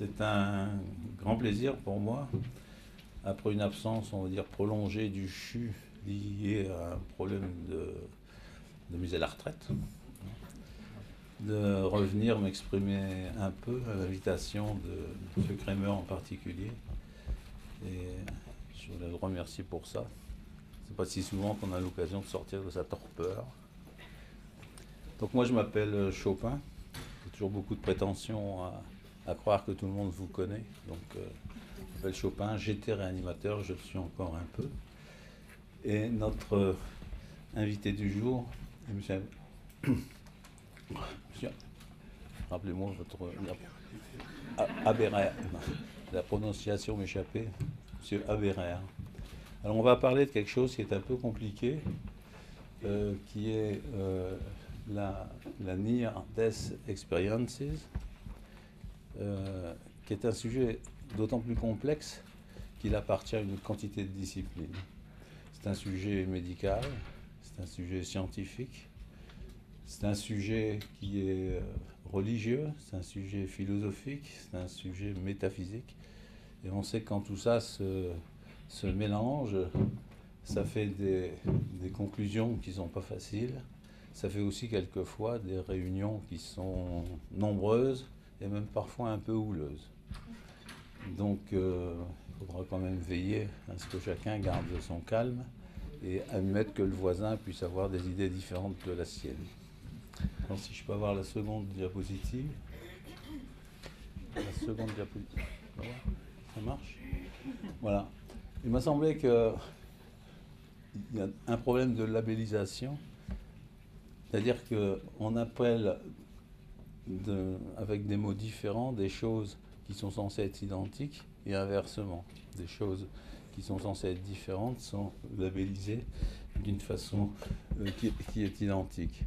C'est un grand plaisir pour moi, après une absence, on va dire, prolongée du CHU liée à un problème de, de mise à la retraite, de revenir m'exprimer un peu à l'invitation de M. Kramer en particulier. Et je voulais le remercier pour ça. C'est pas si souvent qu'on a l'occasion de sortir de sa torpeur. Donc moi je m'appelle Chopin. J'ai toujours beaucoup de prétentions à, à, croire que tout le monde vous connaît. Donc euh, je m'appelle Chopin, j'étais réanimateur, je le suis encore un peu. Et notre euh, invité du jour monsieur. monsieur Rappelez-moi votre. Aberrer. La prononciation m'échappait. Monsieur Aberrer. Alors on va parler de quelque chose qui est un peu compliqué, euh, qui est euh, la, la Near Death Experiences, euh, qui est un sujet d'autant plus complexe qu'il appartient à une quantité de disciplines. C'est un sujet médical, c'est un sujet scientifique, c'est un sujet qui est religieux, c'est un sujet philosophique, c'est un sujet métaphysique. Et on sait quand tout ça se, se mélange, ça fait des, des conclusions qui ne sont pas faciles. Ça fait aussi quelquefois des réunions qui sont nombreuses et même parfois un peu houleuses. Donc euh, il faudra quand même veiller à ce que chacun garde son calme et admettre que le voisin puisse avoir des idées différentes de la sienne. Si je peux avoir la seconde diapositive. La seconde diapositive. Ça marche? Voilà. Il m'a semblé qu'il y a un problème de labellisation. C'est-à-dire qu'on appelle avec des mots différents des choses qui sont censées être identiques et inversement. Des choses qui sont censées être différentes sont labellisées d'une façon euh, qui, qui, est identique.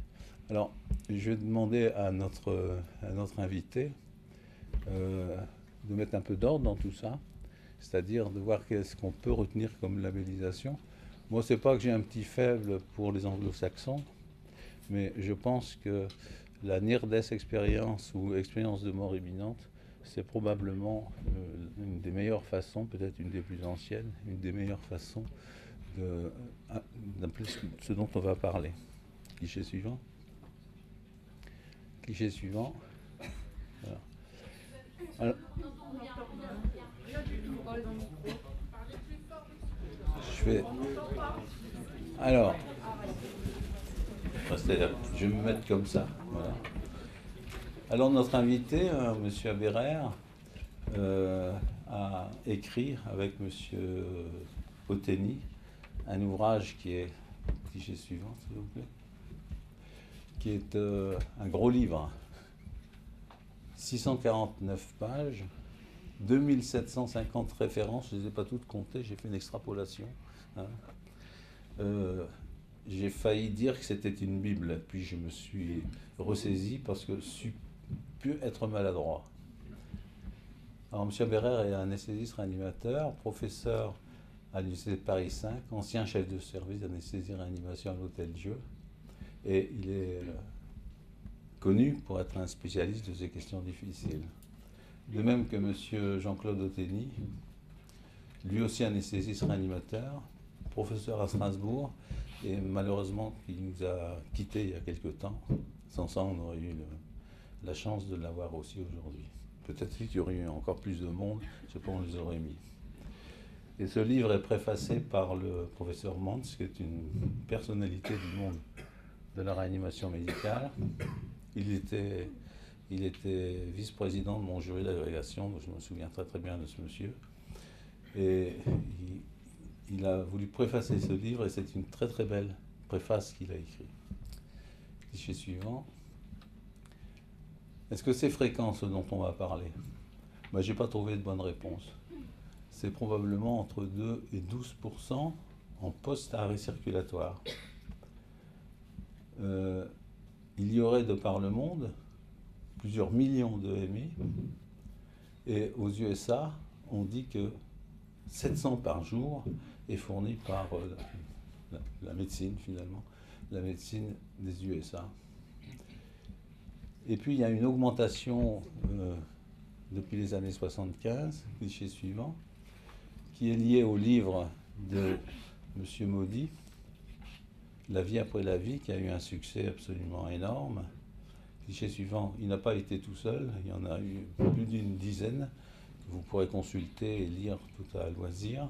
Alors, je vais demander à notre, à notre invité euh, de mettre un peu d'ordre dans tout ça, c'est-à-dire de voir qu'est-ce qu'on peut retenir comme labellisation. Moi, c'est pas que j'ai un petit faible pour les anglo-saxons, mais je pense que la near-death expérience ou expérience de mort imminente, c'est probablement euh, une des meilleures façons, peut-être une des plus anciennes, une des meilleures façons d'appeler ce dont on va parler. Cliché suivant. Cliché suivant. Je vais. Alors, je vais me mettre comme ça. Alors notre invité, euh, M. Aberer, euh, a écrit avec M. Oteni un ouvrage qui est, cliché suivant s'il vous plaît, qui est euh, un gros livre, 649 pages, 2750 références, je ne les ai pas toutes comptées, j'ai fait une extrapolation. Hein. Euh, j'ai failli dire que c'était une Bible, puis je me suis ressaisi parce que je pu être maladroit. Alors, M. Berrer est anesthésiste réanimateur, professeur à l'Université de Paris 5, ancien chef de service d'anesthésie réanimation à l'Hôtel Dieu, et il est euh, connu pour être un spécialiste de ces questions difficiles. De même que M. Jean-Claude Oteni, lui aussi anesthésiste réanimateur, professeur à Strasbourg, et malheureusement qui nous a quittés il y a quelque temps. Sans ça, on aurait eu la chance de l'avoir aussi aujourd'hui. Peut-être qu'il y aurait eu encore plus de monde, je sais pas, on les aurait mis. Et ce livre est préfacé par le professeur Mantz, qui est une personnalité du monde de la réanimation médicale. Il était, il était vice-président de mon jury d'agrégation, donc je me souviens très très bien de ce monsieur. Et il a voulu préfacer ce livre et c'est une très très belle préface qu'il a écrite. Cliché suivant. Est-ce que c'est fréquent ce dont on va parler? Ben, Je n'ai pas trouvé de bonne réponse. C'est probablement entre 2 et 12% en post-arrêt circulatoire. Euh, il y aurait de par le monde plusieurs millions de MI, et aux USA, on dit que 700 par jour est fourni par euh, la, médecine finalement, la médecine des USA. Et puis il y a une augmentation euh, depuis les années 75, cliché suivant, qui est lié au livre de M. Maudit, La vie après la vie, qui a eu un succès absolument énorme. Cliché suivant, il n'a pas été tout seul, il y en a eu plus d'une dizaine que vous pourrez consulter et lire tout à loisir.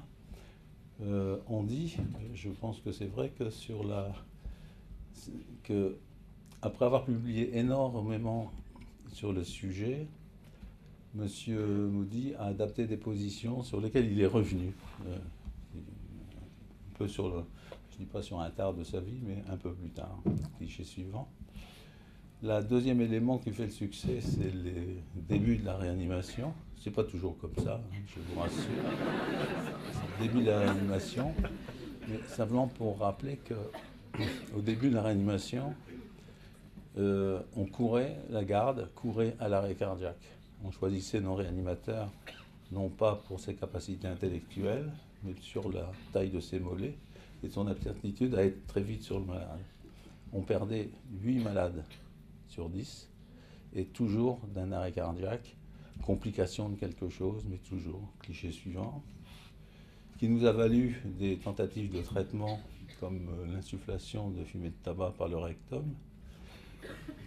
Euh, on dit, je pense que c'est vrai que sur la après avoir publié énormément sur le sujet, M. Moody a adapté des positions sur lesquelles il est revenu. Euh, un peu sur le, je ne dis pas sur un tard de sa vie, mais un peu plus tard. Cliché suivant. Le deuxième élément qui fait le succès, c'est les débuts de la réanimation. C'est pas toujours comme ça, je vous rassure. C'est le début de la réanimation. Mais simplement pour rappeler que au début de la réanimation, euh, on courait, la garde courait à l'arrêt cardiaque. On choisissait nos réanimateurs, non pas pour ses capacités intellectuelles, mais sur la taille de ses mollets et son aptitude à être très vite sur le malade. On perdait 8 malades sur 10, et toujours d'un arrêt cardiaque, complication de quelque chose, mais toujours, cliché suivant, qui nous a valu des tentatives de traitement comme euh, l'insufflation de fumée de tabac par le rectum.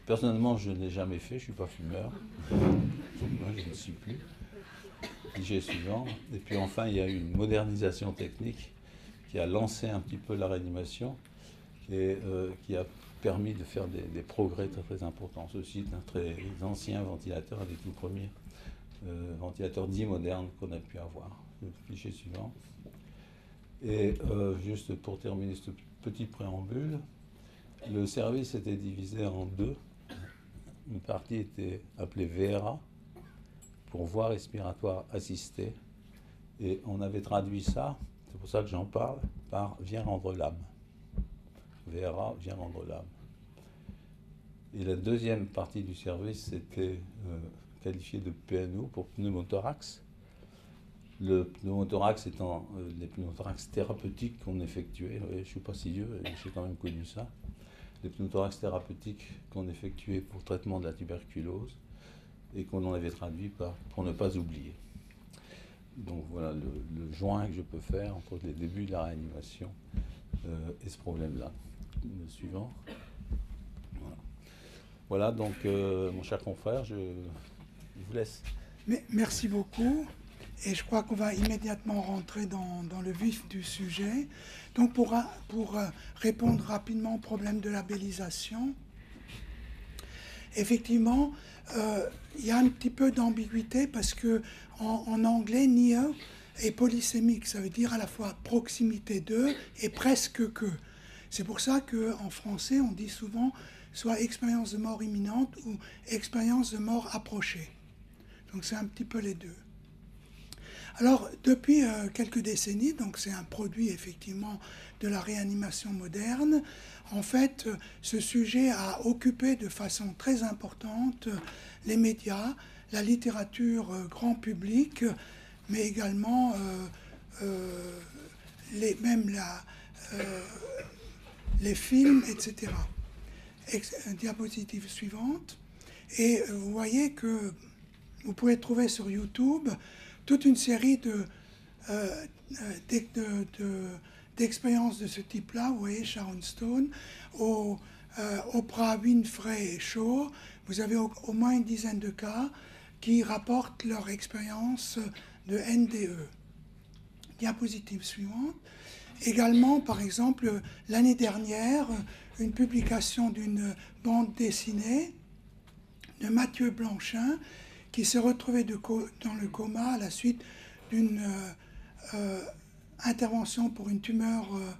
Personnellement, je ne l'ai jamais fait, je ne suis pas fumeur. Moi, je ne suis plus. Cliché suivant. Et puis enfin, il y a eu une modernisation technique qui a lancé un petit peu la réanimation et euh, qui a permis de faire des, progrès très, très importants. Ceci est un très ancien ventilateur, un des tout premiers euh, ventilateurs dits modernes qu'on a pu avoir. Le cliché suivant. Et euh, juste pour terminer ce petit préambule, le service était divisé en deux. Une partie était appelée VRA, pour voie respiratoire assistée, et on avait traduit ça, c'est pour ça que j'en parle, par Viens rendre l'âme. VRA, Viens rendre l'âme. Et la deuxième partie du service, c'était euh, qualifié de PNO pour pneumothorax, le pneumothorax étant euh, les pneumothorax thérapeutiques qu'on effectuait, je ne suis pas si vieux, j'ai quand même connu ça, les pneumothorax thérapeutiques qu'on effectuait pour traitement de la tuberculose et qu'on en avait traduit par, pour ne pas oublier. Donc voilà le, joint que je peux faire entre les débuts de la réanimation euh, et ce problème-là. Suivant. Voilà, donc euh, mon cher confrère, je, vous laisse. Mais, merci beaucoup. Et je crois qu'on va immédiatement rentrer dans, le vif du sujet. Donc pour, pour euh, répondre rapidement au problème de labellisation, effectivement, euh, il y a un petit peu d'ambiguïté parce que en, anglais, near est polysémique, ça veut dire à la fois proximité de et presque que. C'est pour ça qu'en français, on dit souvent soit expérience de mort imminente ou expérience de mort approchée. Donc c'est un petit peu les deux. Alors, depuis euh, quelques décennies, donc c'est un produit effectivement de la réanimation moderne, en fait, ce sujet a occupé de façon très importante les médias, la littérature euh, grand public, mais également euh, les, même la, les films, etc. diapositive suivante. Et vous voyez que vous pouvez trouver sur YouTube toute une série de, euh, euh, d'expériences de, ce type-là. Vous voyez Sharon Stone, au, euh, Oprah Winfrey et Shaw. Vous avez au, moins une dizaine de cas qui rapportent leur expérience de NDE. Diapositive suivante. Également, par exemple, l'année dernière, une publication d'une bande dessinée de Mathieu Blanchin qui s'est retrouvé dans le coma à la suite d'une euh, euh, intervention pour une tumeur euh,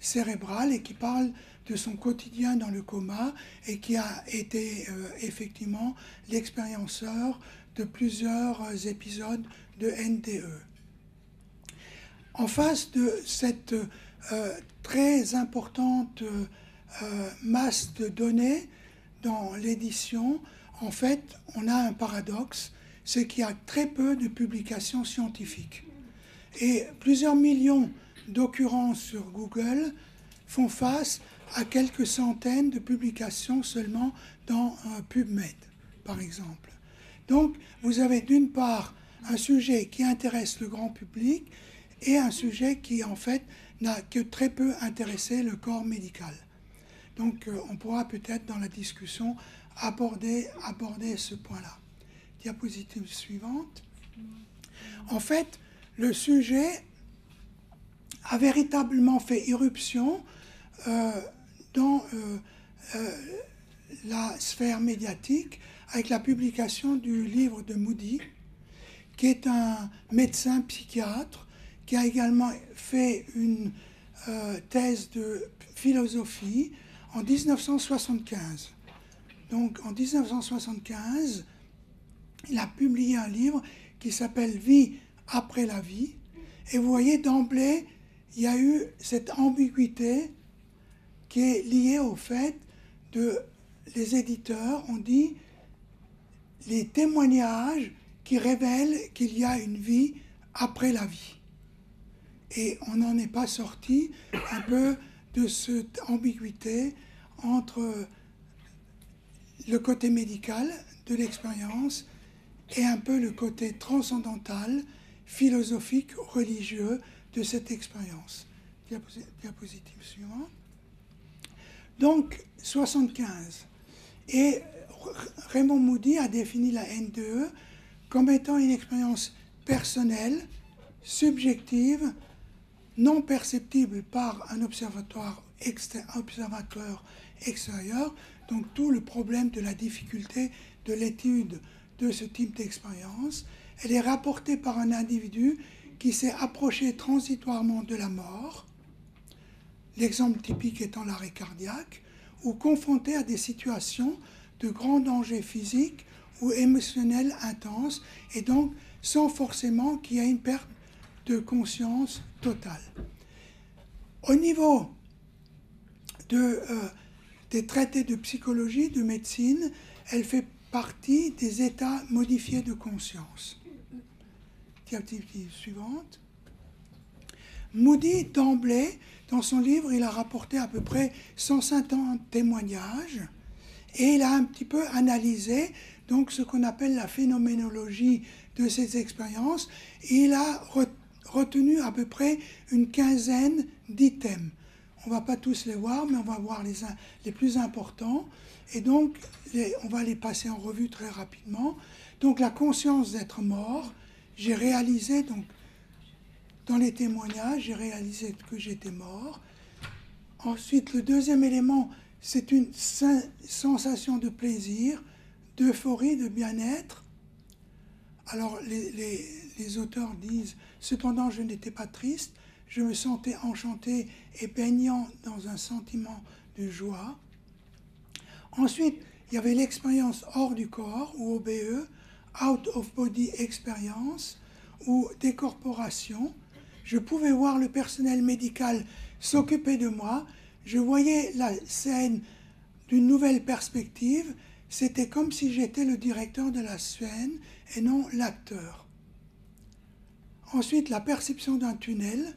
cérébrale et qui parle de son quotidien dans le coma et qui a été effectivement l'expérienceur de plusieurs épisodes de NDE. En face de cette très importante masse de données dans l'édition, en fait, on a un paradoxe, c'est qu'il y a très peu de publications scientifiques. Et plusieurs millions d'occurrences sur Google font face à quelques centaines de publications seulement dans PubMed, par exemple. Donc, vous avez d'une part un sujet qui intéresse le grand public et un sujet qui, en fait, n'a que très peu intéressé le corps médical. Donc, euh, on pourra peut-être dans la discussion aborder, aborder ce point-là. Diapositive suivante. En fait, le sujet a véritablement fait irruption euh, dans euh, la sphère médiatique avec la publication du livre de Moody, qui est un médecin psychiatre qui a également fait une euh, thèse de philosophie en 1975. Donc en 1975, il a publié un livre qui s'appelle Vie après la vie. Et vous voyez d'emblée, il y a eu cette ambiguïté qui est liée au fait de les éditeurs ont dit les témoignages qui révèlent qu'il y a une vie après la vie. Et on n'en est pas sorti un peu de cette ambiguïté entre le côté médical de l'expérience et un peu le côté transcendantal, philosophique, religieux de cette expérience. Diapositive suivante. Donc, 75. Et Raymond Moody a défini la NDE comme étant une expérience personnelle, subjective, non perceptible par un observateur extérieur. Donc tout le problème de la difficulté de l'étude de ce type d'expérience. Elle est rapportée par un individu qui s'est approché transitoirement de la mort, l'exemple typique étant l'arrêt cardiaque, ou confronté à des situations de grand danger physique ou émotionnel intense, et donc sans forcément qu'il y ait une perte de conscience totale. Au niveau de, euh, des traités de psychologie, de médecine, elle fait partie des états modifiés de conscience. Diapositive suivante. Moody, d'emblée, dans son livre, il a rapporté à peu près 150 témoignages et il a un petit peu analysé donc ce qu'on appelle la phénoménologie de ces expériences. il a retenu à peu près une quinzaine d'items. On ne va pas tous les voir, mais on va voir les, les plus importants. Et donc, on va les passer en revue très rapidement. Donc, la conscience d'être mort, j'ai réalisé donc dans les témoignages, j'ai réalisé que j'étais mort. Ensuite, le deuxième élément, c'est une sensation de plaisir, d'euphorie, de bien-être. Alors, les, auteurs disent, cependant, je n'étais pas triste, je me sentais enchanté et baignant dans un sentiment de joie. Ensuite, il y avait l'expérience hors du corps, ou OBE, Out of Body Experience, ou décorporation je pouvais voir le personnel médical s'occuper de moi, je voyais la scène d'une nouvelle perspective, c'était comme si j'étais le directeur de la scène et non l'acteur. Ensuite, la perception d'un tunnel,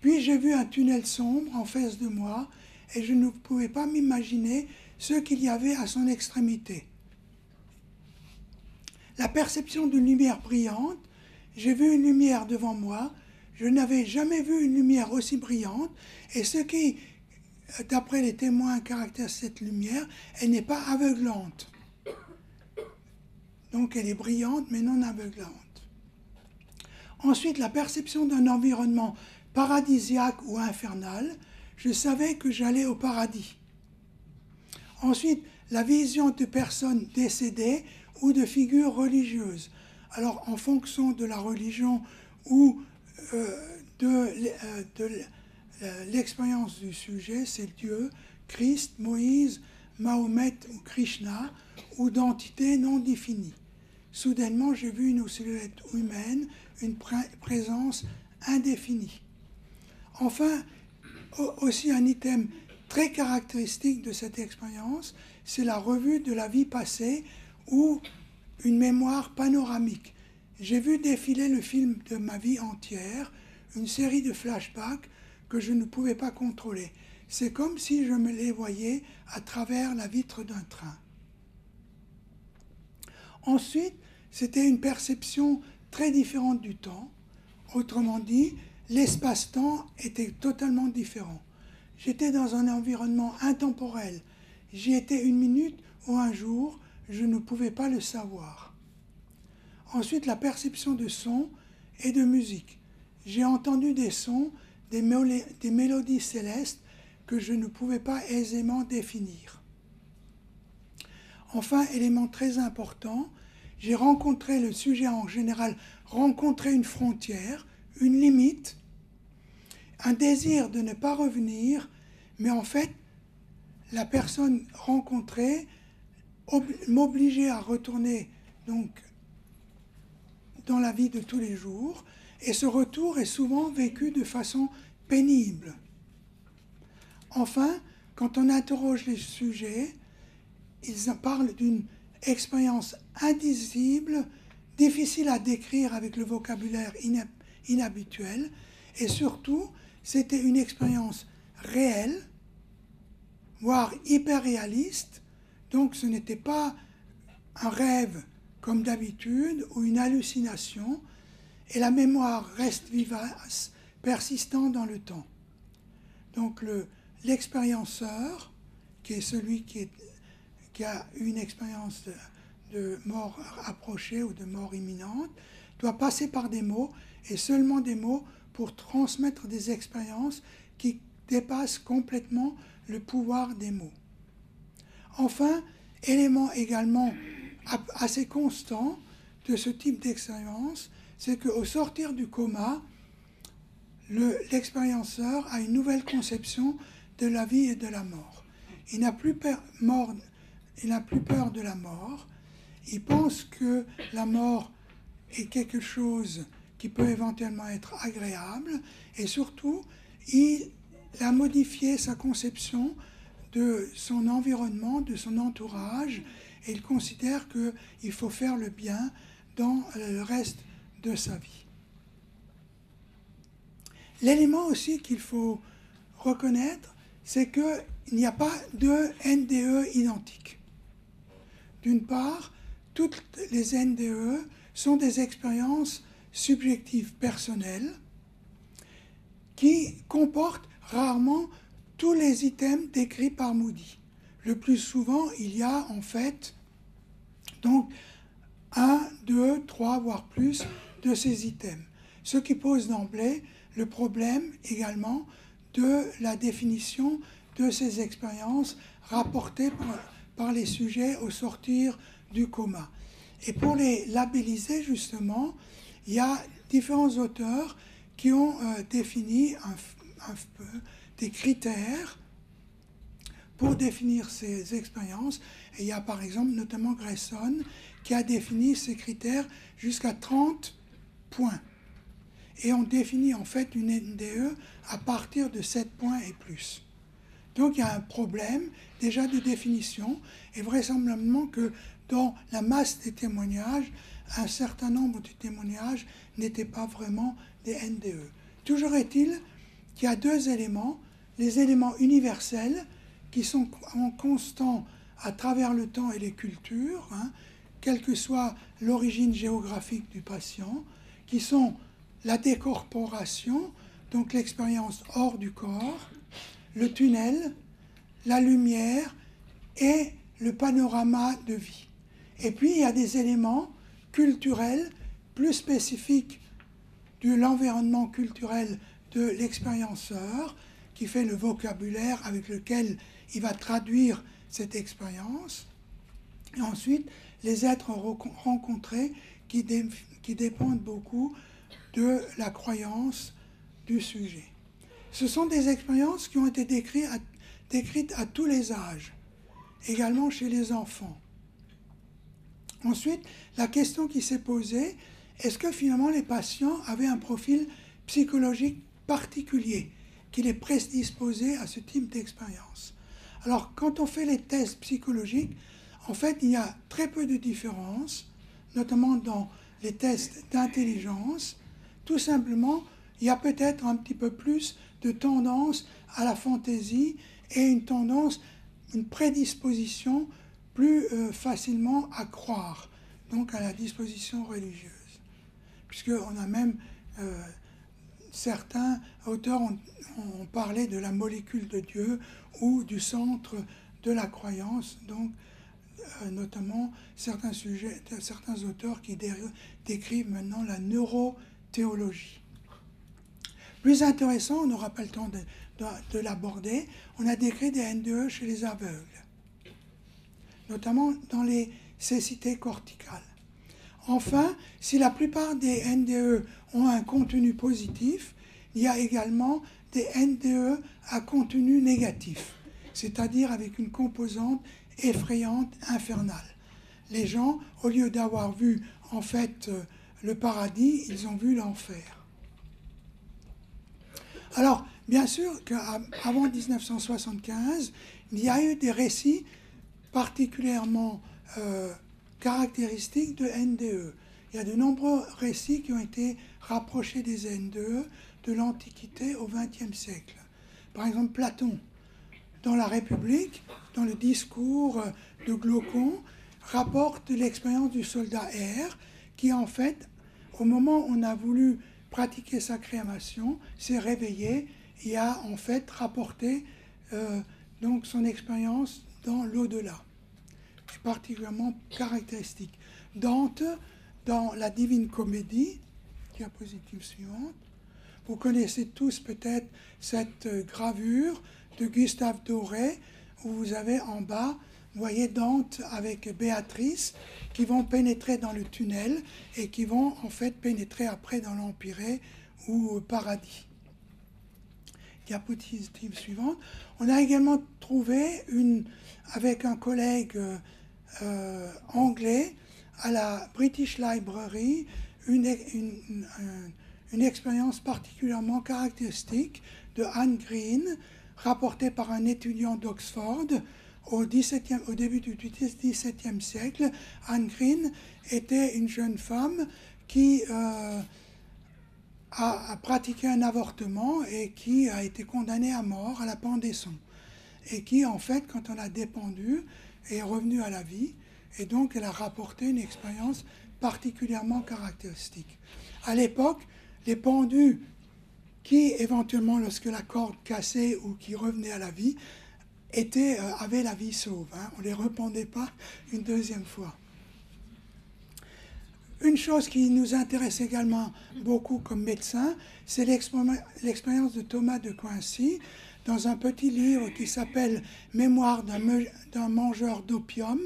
puis j'ai vu un tunnel sombre en face de moi et je ne pouvais pas m'imaginer ce qu'il y avait à son extrémité. La perception d'une lumière brillante, j'ai vu une lumière devant moi, je n'avais jamais vu une lumière aussi brillante, et ce qui, d'après les témoins, caractérise cette lumière, elle n'est pas aveuglante. Donc elle est brillante, mais non aveuglante. Ensuite, la perception d'un environnement paradisiaque ou infernal, je savais que j'allais au paradis. Ensuite, la vision de personnes décédées ou de figures religieuses. Alors, en fonction de la religion ou euh, de, euh, de euh, l'expérience du sujet, c'est Dieu, Christ, Moïse, Mahomet ou Krishna, ou d'entités non définies. Soudainement, j'ai vu une silhouette humaine, une présence indéfinie. Enfin, aussi un item très caractéristique de cette expérience, c'est la revue de la vie passée ou une mémoire panoramique. J'ai vu défiler le film de ma vie entière, une série de flashbacks que je ne pouvais pas contrôler. C'est comme si je me les voyais à travers la vitre d'un train. Ensuite, c'était une perception très différente du temps. Autrement dit, l'espace-temps était totalement différent. J'étais dans un environnement intemporel. J'y étais une minute ou un jour, je ne pouvais pas le savoir. Ensuite, la perception de son et de musique. J'ai entendu des sons, des, des mélodies célestes que je ne pouvais pas aisément définir. Enfin, élément très important, j'ai rencontré le sujet en général, rencontré une frontière, une limite, un désir de ne pas revenir, mais en fait, la personne rencontrée m'obligeait à retourner donc dans la vie de tous les jours, et ce retour est souvent vécu de façon pénible. Enfin, quand on interroge les sujets, ils parlent d'une expérience indisible, difficile à décrire avec le vocabulaire inhabituel, et surtout, c'était une expérience réelle, voire hyper réaliste, donc ce n'était pas un rêve comme d'habitude ou une hallucination, et la mémoire reste vivace, persistant dans le temps. Donc l'expérienceur, qui est celui qui est qui a une expérience de, mort approchée ou de mort imminente, doit passer par des mots et seulement des mots pour transmettre des expériences qui dépassent complètement le pouvoir des mots. Enfin, élément également assez constant de ce type d'expérience, c'est qu'au sortir du coma, l'expérienceur a une nouvelle conception de la vie et de la mort. Il n'a plus mort il n'a plus peur de la mort. Il pense que la mort est quelque chose qui peut éventuellement être agréable et surtout, il a modifié sa conception de son environnement, de son entourage et il considère qu'il faut faire le bien dans le reste de sa vie. L'élément aussi qu'il faut reconnaître, c'est qu'il n'y a pas de NDE identiques. D'une part, toutes les NDE sont des expériences subjectives personnelles qui comportent rarement tous les items décrits par Moody. Le plus souvent, il y a en fait donc un, deux, trois, voire plus de ces items. Ce qui pose d'emblée le problème également de la définition de ces expériences rapportées par par les sujets au sortir du coma. Et pour les labelliser, justement, il y a différents auteurs qui ont euh, défini peu des critères pour définir ces expériences. Et il y a par exemple notamment Grayson qui a défini ces critères jusqu'à 30 points. Et on définit en fait une NDE à partir de 7 points et plus. Donc il y a un problème déjà de définition et vraisemblablement que dans la masse des témoignages, un certain nombre de témoignages n'étaient pas vraiment des NDE. Toujours est-il qu'il y a deux éléments, les éléments universels qui sont en constant à travers le temps et les cultures, hein, quelle que soit l'origine géographique du patient, qui sont la décorporation, donc l'expérience hors du corps, le tunnel, la lumière et le panorama de vie. Et puis il y a des éléments culturels plus spécifiques de l'environnement culturel de l'expérienceur qui fait le vocabulaire avec lequel il va traduire cette expérience. Et ensuite, les êtres rencontrés qui, qui dépendent beaucoup de la croyance du sujet. Ce sont des expériences qui ont été décrites à, tous les âges, également chez les enfants. Ensuite, la question qui s'est posée, est-ce que finalement les patients avaient un profil psychologique particulier qui les prédisposait à ce type d'expérience? Alors, quand on fait les tests psychologiques, en fait, il y a très peu de différences, notamment dans les tests d'intelligence. Tout simplement, il y a peut-être un petit peu plus de tendance à la fantaisie et une tendance, une prédisposition plus euh, facilement à croire. donc à la disposition religieuse. Puisqu'on a même, euh, certains auteurs ont, parlé de la molécule de Dieu ou du centre de la croyance, donc euh, notamment certains, sujets, certains auteurs qui décrivent maintenant la neurothéologie. Plus intéressant, on n'aura pas le temps de, l'aborder, on a décrit des NDE chez les aveugles, notamment dans les cécités corticales. Enfin, si la plupart des NDE ont un contenu positif, il y a également des NDE à contenu négatif, c'est-à-dire avec une composante effrayante, infernale. Les gens, au lieu d'avoir vu en fait euh, le paradis, ils ont vu l'enfer. Alors, bien sûr qu'avant 1975, il y a eu des récits particulièrement euh, caractéristiques de NDE. Il y a de nombreux récits qui ont été rapprochés des NDE de l'Antiquité au XXe siècle. Par exemple, Platon, dans la République, dans le discours de Glaucon, rapporte l'expérience du soldat R, qui en fait, au moment où on a voulu pratiquer sa création, s'est réveillé et a en fait rapporté euh, donc son expérience dans l'au-delà. Particulièrement caractéristique. Dante, dans la Divine Comédie, diapositive suivante, vous connaissez tous peut-être cette gravure de Gustave Doré, où vous avez en bas, vous voyez Dante avec Béatrice, qui vont pénétrer dans le tunnel et qui vont en fait pénétrer après dans l'Empyrée ou au paradis. Diapositive suivante. On a également trouvé une, avec un collègue euh, anglais à la British Library une, une, une expérience particulièrement caractéristique de Anne Green, rapportée par un étudiant d'Oxford au, début du XVIIe siècle, Anne Green était une jeune femme qui euh, a, pratiqué un avortement et qui a été condamnée à mort à la pendaison. Et qui, en fait, quand on l'a dépendue, est revenue à la vie. Et donc, elle a rapporté une expérience particulièrement caractéristique. À l'époque, les pendus qui, éventuellement, lorsque la corde cassait ou qui revenaient à la vie, étaient, euh, avaient la vie sauve. Hein. On ne les rependait pas une deuxième fois. Une chose qui nous intéresse également beaucoup comme médecin, c'est l'expérience de Thomas de Coincy dans un petit livre qui s'appelle Mémoire d'un mangeur d'opium,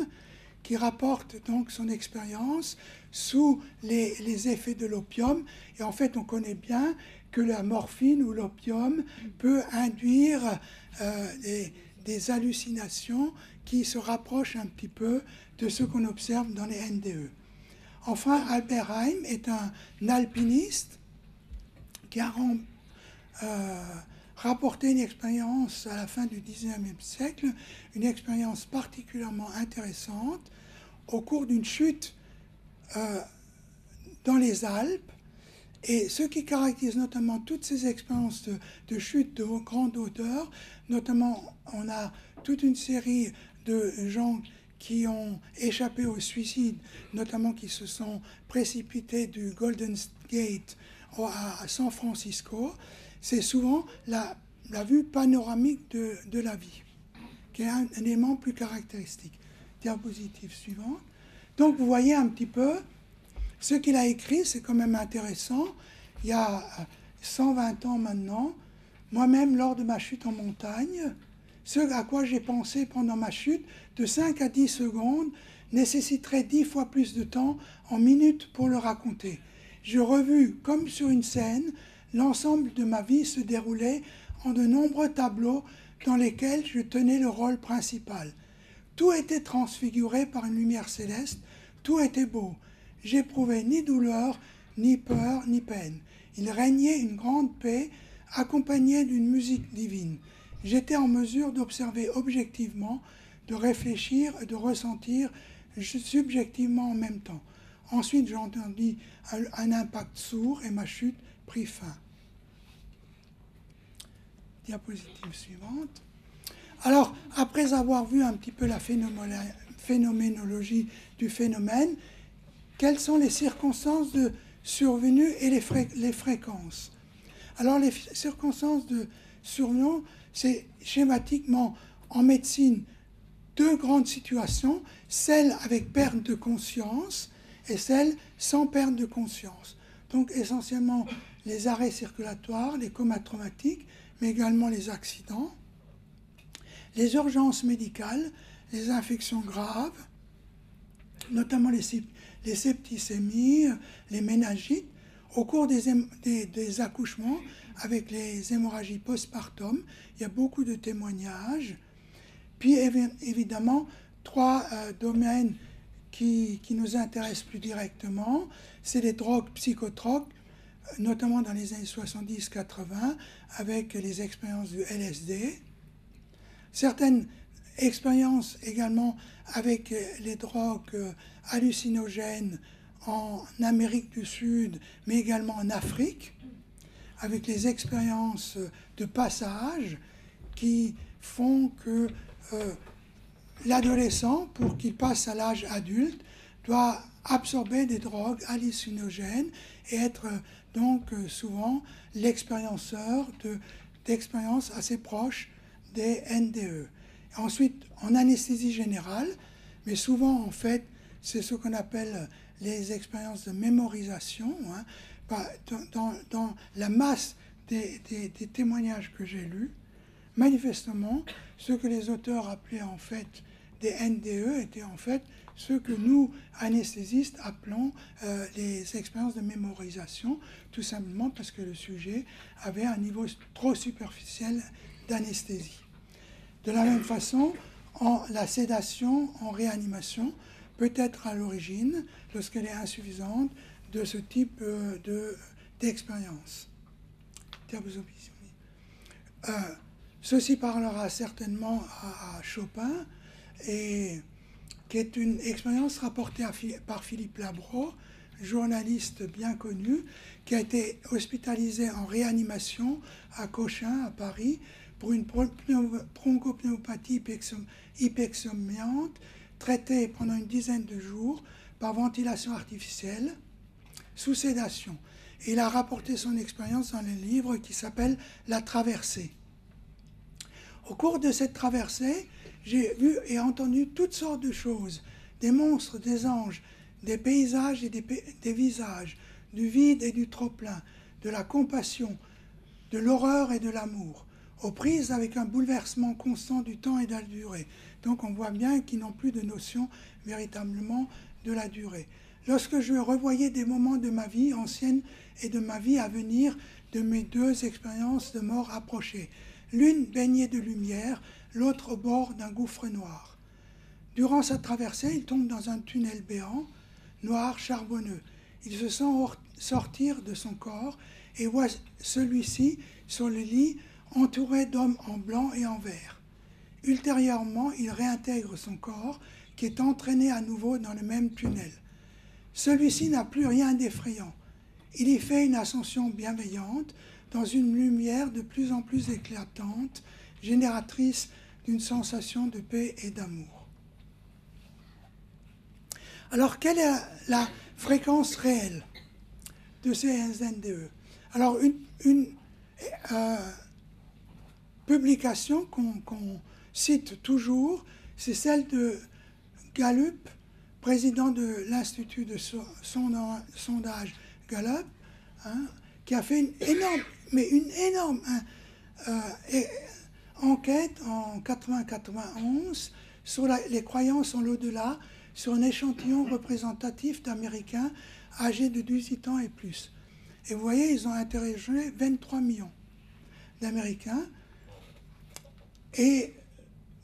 qui rapporte donc son expérience sous les, effets de l'opium. Et en fait, on connaît bien que la morphine ou l'opium peut induire euh, des, des hallucinations qui se rapprochent un petit peu de ce qu'on observe dans les NDE. Enfin, Albert Heim est un alpiniste qui a euh, rapporté une expérience à la fin du XIXe siècle, une expérience particulièrement intéressante au cours d'une chute euh, dans les Alpes. Et ce qui caractérise notamment toutes ces expériences de, de chute de grande hauteur, notamment on a toute une série de gens qui ont échappé au suicide, notamment qui se sont précipités du Golden Gate à San Francisco, c'est souvent la, vue panoramique de, la vie, qui est un, élément plus caractéristique. Diapositive suivante. Donc vous voyez un petit peu, ce qu'il a écrit, c'est quand même intéressant. Il y a 120 ans maintenant, moi-même, lors de ma chute en montagne, ce à quoi j'ai pensé pendant ma chute, de 5 à 10 secondes, nécessiterait 10 fois plus de temps en minutes pour le raconter. J'ai revu, comme sur une scène, l'ensemble de ma vie se déroulait en de nombreux tableaux dans lesquels je tenais le rôle principal. Tout était transfiguré par une lumière céleste, tout était beau. J'éprouvais ni douleur, ni peur, ni peine. Il régnait une grande paix accompagnée d'une musique divine. J'étais en mesure d'observer objectivement, de réfléchir et de ressentir subjectivement en même temps. Ensuite, j'ai entendu un impact sourd et ma chute prit fin. Diapositive suivante. Alors, après avoir vu un petit peu la phénoménologie du phénomène, quelles sont les circonstances de survenue et les, fréquences? Alors les circonstances de survenue, c'est schématiquement en médecine deux grandes situations, celle avec perte de conscience et celle sans perte de conscience. Donc essentiellement les arrêts circulatoires, les comas traumatiques, mais également les accidents, les urgences médicales, les infections graves, notamment les, les septicémies, les méningites, au cours des, des, accouchements avec les hémorragies postpartum. Il y a beaucoup de témoignages. Puis évidemment, trois euh, domaines qui, qui, nous intéressent plus directement, c'est les drogues psychotropes, notamment dans les années 70-80, avec les expériences du LSD. Certaines expériences également avec les drogues hallucinogènes en Amérique du Sud, mais également en Afrique, avec les expériences de passage qui font que euh, l'adolescent, pour qu'il passe à l'âge adulte, doit absorber des drogues hallucinogènes et être donc souvent l'expérienceur d'expériences assez proches des NDE. Ensuite, en anesthésie générale, mais souvent en fait, c'est ce qu'on appelle les expériences de mémorisation. Hein. Dans, la masse des, témoignages que j'ai lus, manifestement, ce que les auteurs appelaient en fait des NDE étaient en fait ce que nous, anesthésistes, appelons euh, les expériences de mémorisation, tout simplement parce que le sujet avait un niveau trop superficiel d'anesthésie. De la même façon, en, la sédation en réanimation peut être à l'origine, lorsqu'elle est insuffisante, de ce type euh, de, d'expérience. Euh, ceci parlera certainement à, Chopin, et, qui est une expérience rapportée par Philippe Labro, journaliste bien connu, qui a été hospitalisé en réanimation à Cochin, à Paris, pour une bronchopneumopathie hypexomiante traitée pendant une dizaine de jours par ventilation artificielle sous sédation. il a rapporté son expérience dans un livre qui s'appelle La traversée. Au cours de cette traversée, j'ai vu et entendu toutes sortes de choses, des monstres, des anges, des paysages et des visages, du vide et du trop-plein, de la compassion, de l'horreur et de l'amour aux prises avec un bouleversement constant du temps et de la durée. Donc on voit bien qu'ils n'ont plus de notion véritablement de la durée. Lorsque je revoyais des moments de ma vie ancienne et de ma vie à venir, de mes deux expériences de mort approchées, l'une baignée de lumière, l'autre au bord d'un gouffre noir. Durant sa traversée, il tombe dans un tunnel béant, noir, charbonneux. Il se sent sortir de son corps et voit celui-ci sur le lit entouré d'hommes en blanc et en vert. Ultérieurement, il réintègre son corps, qui est entraîné à nouveau dans le même tunnel. Celui-ci n'a plus rien d'effrayant. Il y fait une ascension bienveillante dans une lumière de plus en plus éclatante, génératrice d'une sensation de paix et d'amour. Alors, quelle est la fréquence réelle de ces NDE Alors, une, euh, publication qu'on cite toujours, c'est celle de Gallup, président de l'Institut de sondage Gallup, hein, qui a fait une énorme, mais une énorme hein, euh, enquête en 80-91 sur les croyances en l'au-delà, sur un échantillon représentatif d'Américains âgés de 18 ans et plus. Et vous voyez, ils ont interrogé 23 millions d'Américains et,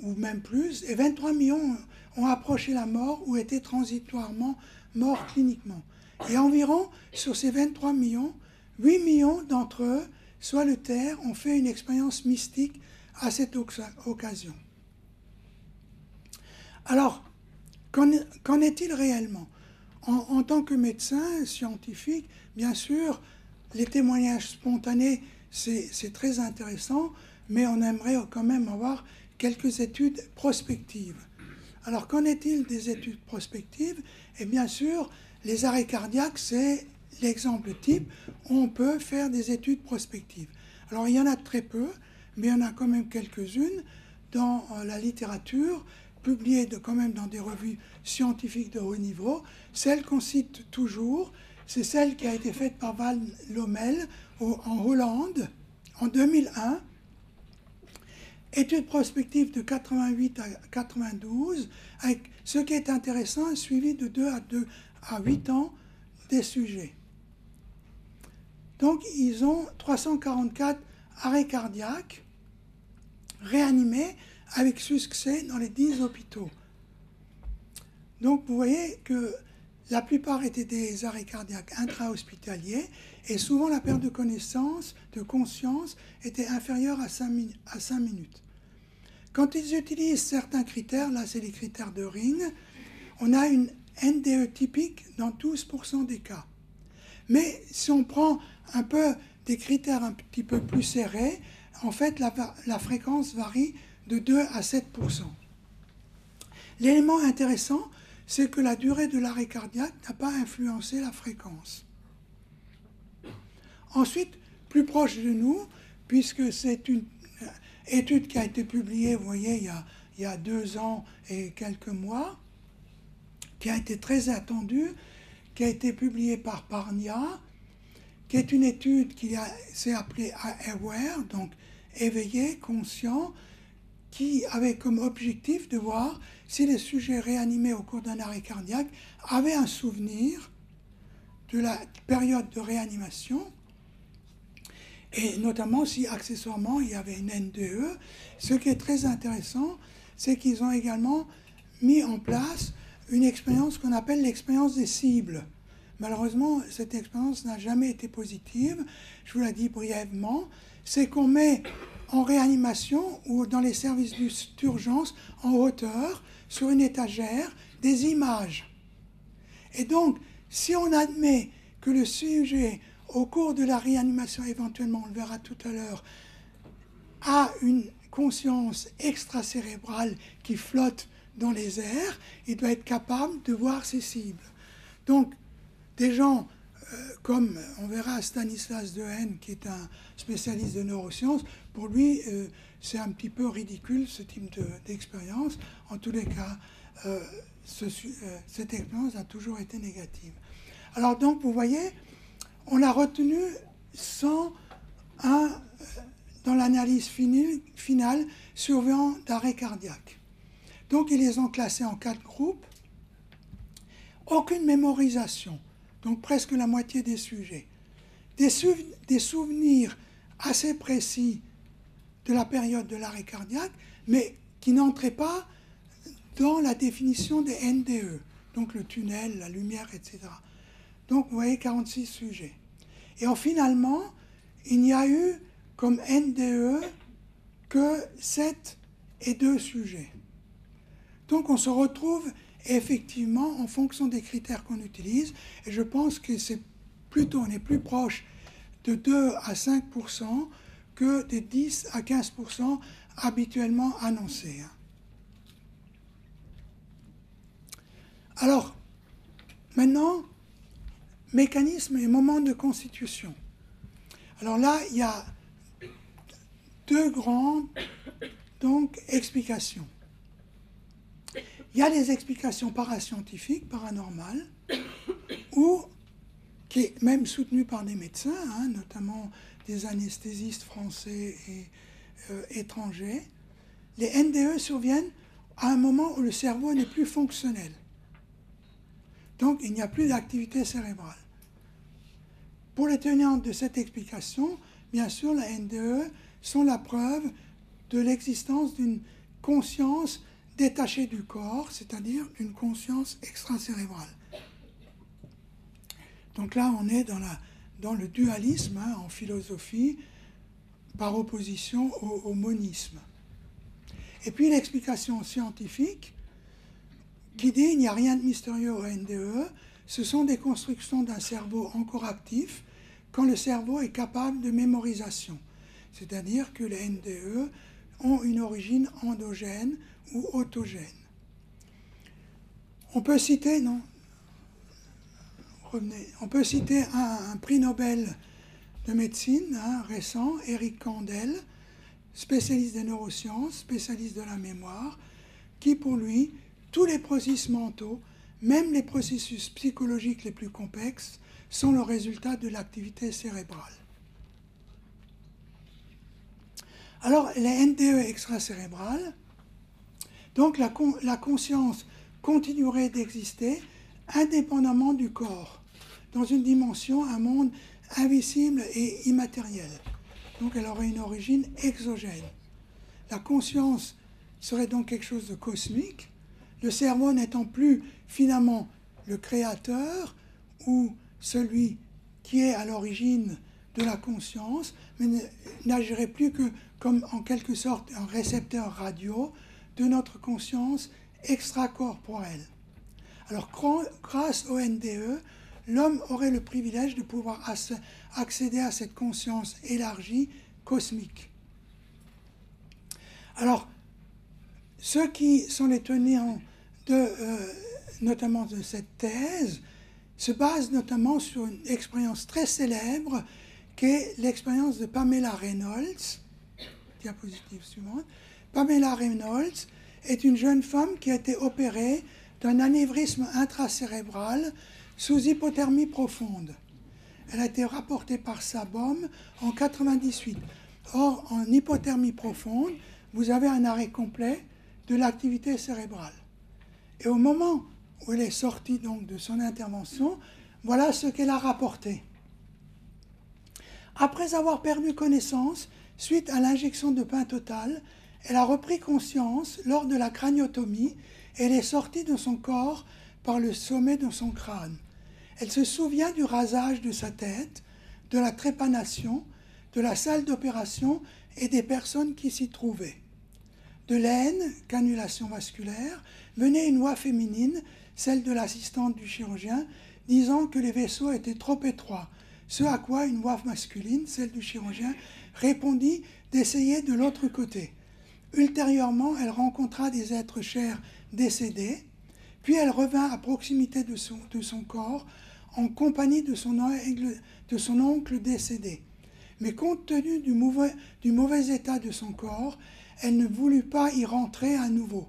ou même plus, et 23 millions ont approché la mort ou étaient transitoirement morts cliniquement. Et environ, sur ces 23 millions, 8 millions d'entre eux, soit le terre, ont fait une expérience mystique à cette occasion. Alors, qu'en est-il réellement? En, tant que médecin scientifique, bien sûr, les témoignages spontanés, c'est très intéressant, mais on aimerait quand même avoir quelques études prospectives. Alors qu'en est-il des études prospectives? Et bien sûr, les arrêts cardiaques, c'est l'exemple type où on peut faire des études prospectives. Alors il y en a très peu, mais il y en a quand même quelques-unes dans euh, la littérature, publiées quand même dans des revues scientifiques de haut niveau. Celle qu'on cite toujours, c'est celle qui a été faite par Val Lommel en Hollande en 2001. Étude prospective de 88 à 92, avec ce qui est intéressant, suivi de 2 à 2 à 8 ans des sujets. Donc, ils ont 344 arrêts cardiaques réanimés avec succès dans les 10 hôpitaux. Donc, vous voyez que la plupart étaient des arrêts cardiaques intra-hospitaliers et souvent la perte de connaissance, de conscience, était inférieure à 5, à 5 minutes. Quand ils utilisent certains critères, là c'est les critères de Ring, on a une NDE typique dans 12% des cas. Mais si on prend un peu des critères un petit peu plus serrés, en fait, la, fréquence varie de 2 à 7% L'élément intéressant, c'est que la durée de l'arrêt cardiaque n'a pas influencé la fréquence. Ensuite, plus proche de nous, puisque c'est une étude qui a été publiée, vous voyez, il y, a, il y a deux ans et quelques mois, qui a été très attendue, qui a été publiée par Parnia, qui est une étude qui s'est appelée Aware, donc éveillé, conscient, qui avait comme objectif de voir si les sujets réanimés au cours d'un arrêt cardiaque avaient un souvenir de la période de réanimation, et notamment si accessoirement il y avait une NDE. Ce qui est très intéressant, c'est qu'ils ont également mis en place une expérience qu'on appelle l'expérience des cibles. Malheureusement, cette expérience n'a jamais été positive. Je vous l'ai dit brièvement. C'est qu'on met en réanimation ou dans les services d'urgence en hauteur, sur une étagère, des images. Et donc, si on admet que le sujet, au cours de la réanimation, éventuellement, on le verra tout à l'heure, a une conscience extracérébrale qui flotte dans les airs, il doit être capable de voir ses cibles. Donc, des gens euh, comme on verra Stanislas Dehaene, qui est un spécialiste de neurosciences, pour lui, euh, c'est un petit peu ridicule ce type d'expérience. en tous les cas, euh, cette expérience a toujours été négative. Alors donc, vous voyez, on a retenu 101 dans l'analyse finale surveillant d'arrêt cardiaque. Donc, ils les ont classés en quatre groupes. Aucune mémorisation donc presque la moitié des sujets. Des souvenirs assez précis de la période de l'arrêt cardiaque, mais qui n'entraient pas dans la définition des NDE, donc le tunnel, la lumière, etc. Donc vous voyez 46 sujets. Et en, finalement, il n'y a eu comme NDE que 7 et 2 sujets. Donc on se retrouve effectivement, en fonction des critères qu'on utilise, et je pense que c'est plutôt, on est plus proche de 2 à 5% que des 10 à 15% habituellement annoncés. Hein. Alors, maintenant, mécanisme et moment de constitution. Alors là, il y a deux grandes explications. Il y a des explications parascientifiques, paranormales, ou qui est même soutenues par des médecins, hein, notamment des anesthésistes français et euh, étrangers. Les NDE surviennent à un moment où le cerveau n'est plus fonctionnel. Donc il n'y a plus d'activité cérébrale. Pour les tenants de cette explication, bien sûr, les NDE sont la preuve de l'existence d'une conscience détaché du corps, c'est-à-dire d'une conscience extracérébrale. Donc là, on est dans, la, dans le dualisme hein, en philosophie par opposition au, monisme. Et puis l'explication scientifique qui dit il n'y a rien de mystérieux au NDE, ce sont des constructions d'un cerveau encore actif quand le cerveau est capable de mémorisation. C'est-à-dire que les NDE ont une origine endogène ou autogène. On peut citer, non on peut citer un, prix Nobel de médecine hein, récent, Eric Kandel, spécialiste des neurosciences, spécialiste de la mémoire, qui pour lui, tous les processus mentaux, même les processus psychologiques les plus complexes, sont le résultat de l'activité cérébrale. Alors, les NDE extracérébrales, donc la, la conscience continuerait d'exister indépendamment du corps, dans une dimension, un monde invisible et immatériel. Donc elle aurait une origine exogène. La conscience serait donc quelque chose de cosmique, le cerveau n'étant plus finalement le créateur ou celui qui est à l'origine de la conscience, mais n'agirait plus que comme en quelque sorte un récepteur radio de notre conscience extracorporelle. Alors grâce au NDE, l'homme aurait le privilège de pouvoir accéder à cette conscience élargie cosmique. Alors, ceux qui sont les tenants de, euh, notamment de cette thèse se basent notamment sur une expérience très célèbre qui est l'expérience de Pamela Reynolds. Diapositive suivante. Pamela Reynolds est une jeune femme qui a été opérée d'un anévrisme intracérébral sous hypothermie profonde. Elle a été rapportée par Sabom en 98. Or, en hypothermie profonde, vous avez un arrêt complet de l'activité cérébrale. Et au moment où elle est sortie donc de son intervention, voilà ce qu'elle a rapporté. Après avoir perdu connaissance, suite à l'injection de pain total, elle a repris conscience lors de la craniotomie et elle est sortie de son corps par le sommet de son crâne. Elle se souvient du rasage de sa tête, de la trépanation, de la salle d'opération et des personnes qui s'y trouvaient. De l'aine, canulation vasculaire, venait une voix féminine, celle de l'assistante du chirurgien, disant que les vaisseaux étaient trop étroits, ce à quoi une voix masculine, celle du chirurgien, répondit d'essayer de l'autre côté. Ultérieurement, elle rencontra des êtres chers décédés, puis elle revint à proximité de son, corps en compagnie de son, oncle, de son oncle décédé. Mais compte tenu du mauvais, du mauvais état de son corps, elle ne voulut pas y rentrer à nouveau.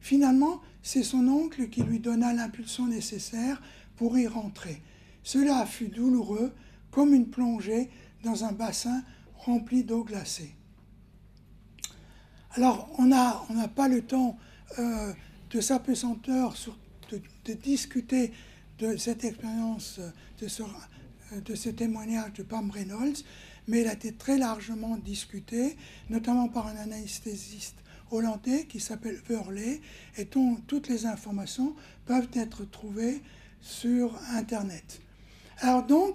Finalement, c'est son oncle qui lui donna l'impulsion nécessaire pour y rentrer. Cela fut douloureux, comme une plongée dans un bassin rempli d'eau glacée. Alors, on n'a pas le temps euh, de s'apesanteur de, discuter de cette expérience, de ce, de ce témoignage de Pam Reynolds, mais il a été très largement discuté, notamment par un anesthésiste hollandais qui s'appelle Verley, et dont toutes les informations peuvent être trouvées sur Internet. Alors donc,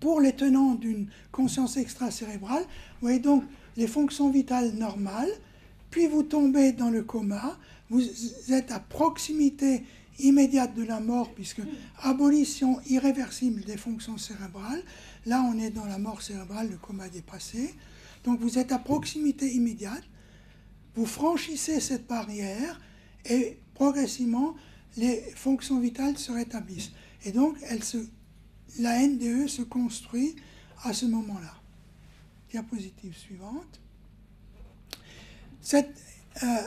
pour les tenants d'une conscience extracérébrale, vous voyez donc les fonctions vitales normales, puis vous tombez dans le coma, vous êtes à proximité immédiate de la mort, puisque abolition irréversible des fonctions cérébrales, là on est dans la mort cérébrale, le coma dépassé, donc vous êtes à proximité immédiate, vous franchissez cette barrière et progressivement les fonctions vitales se rétablissent. Et donc la NDE se construit à ce moment-là. Diapositive suivante. Euh,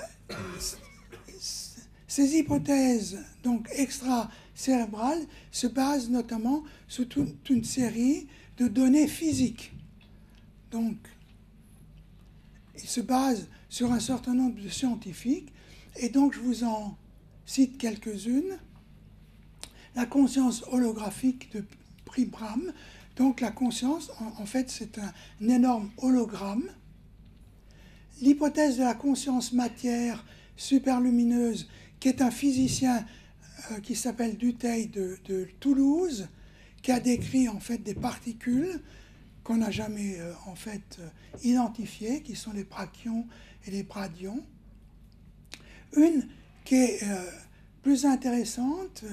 ces hypothèses donc extracérébrales se basent notamment sur toute une série de données physiques. Donc, ils se basent sur un certain nombre de scientifiques, et donc je vous en cite quelques-unes. La conscience holographique de Pribram, donc la conscience, en, fait, c'est un, énorme hologramme. L'hypothèse de la conscience matière superlumineuse qui est un physicien qui s'appelle Dutheil de, Toulouse, qui a décrit en fait des particules qu'on n'a jamais euh, en fait euh, identifiées, qui sont les brachions et les bradions. Une qui est plus intéressante,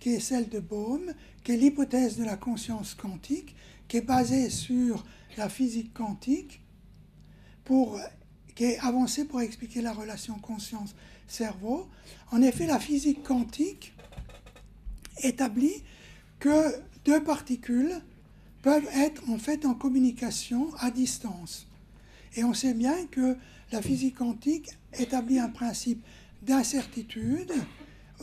qui est celle de Bohm, qui est l'hypothèse de la conscience quantique, qui est basée sur la physique quantique, pour, qui est avancée pour expliquer la relation conscience cerveau. En effet, la physique quantique établit que deux particules peuvent être en fait en communication à distance. Et on sait bien que la physique quantique établit un principe d'incertitude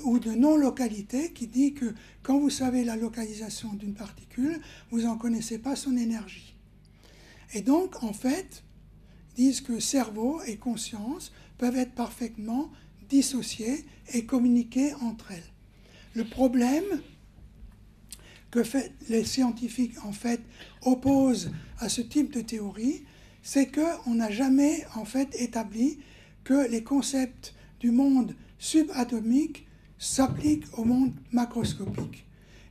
ou de non-localité qui dit que quand vous savez la localisation d'une particule, vous n'en connaissez pas son énergie. Et donc, en fait, disent que cerveau et conscience peuvent être parfaitement dissociés et communiquer entre elles. Le problème que les scientifiques en fait opposent à ce type de théorie, c'est qu'on n'a jamais en fait établi que les concepts du monde subatomique s'appliquent au monde macroscopique.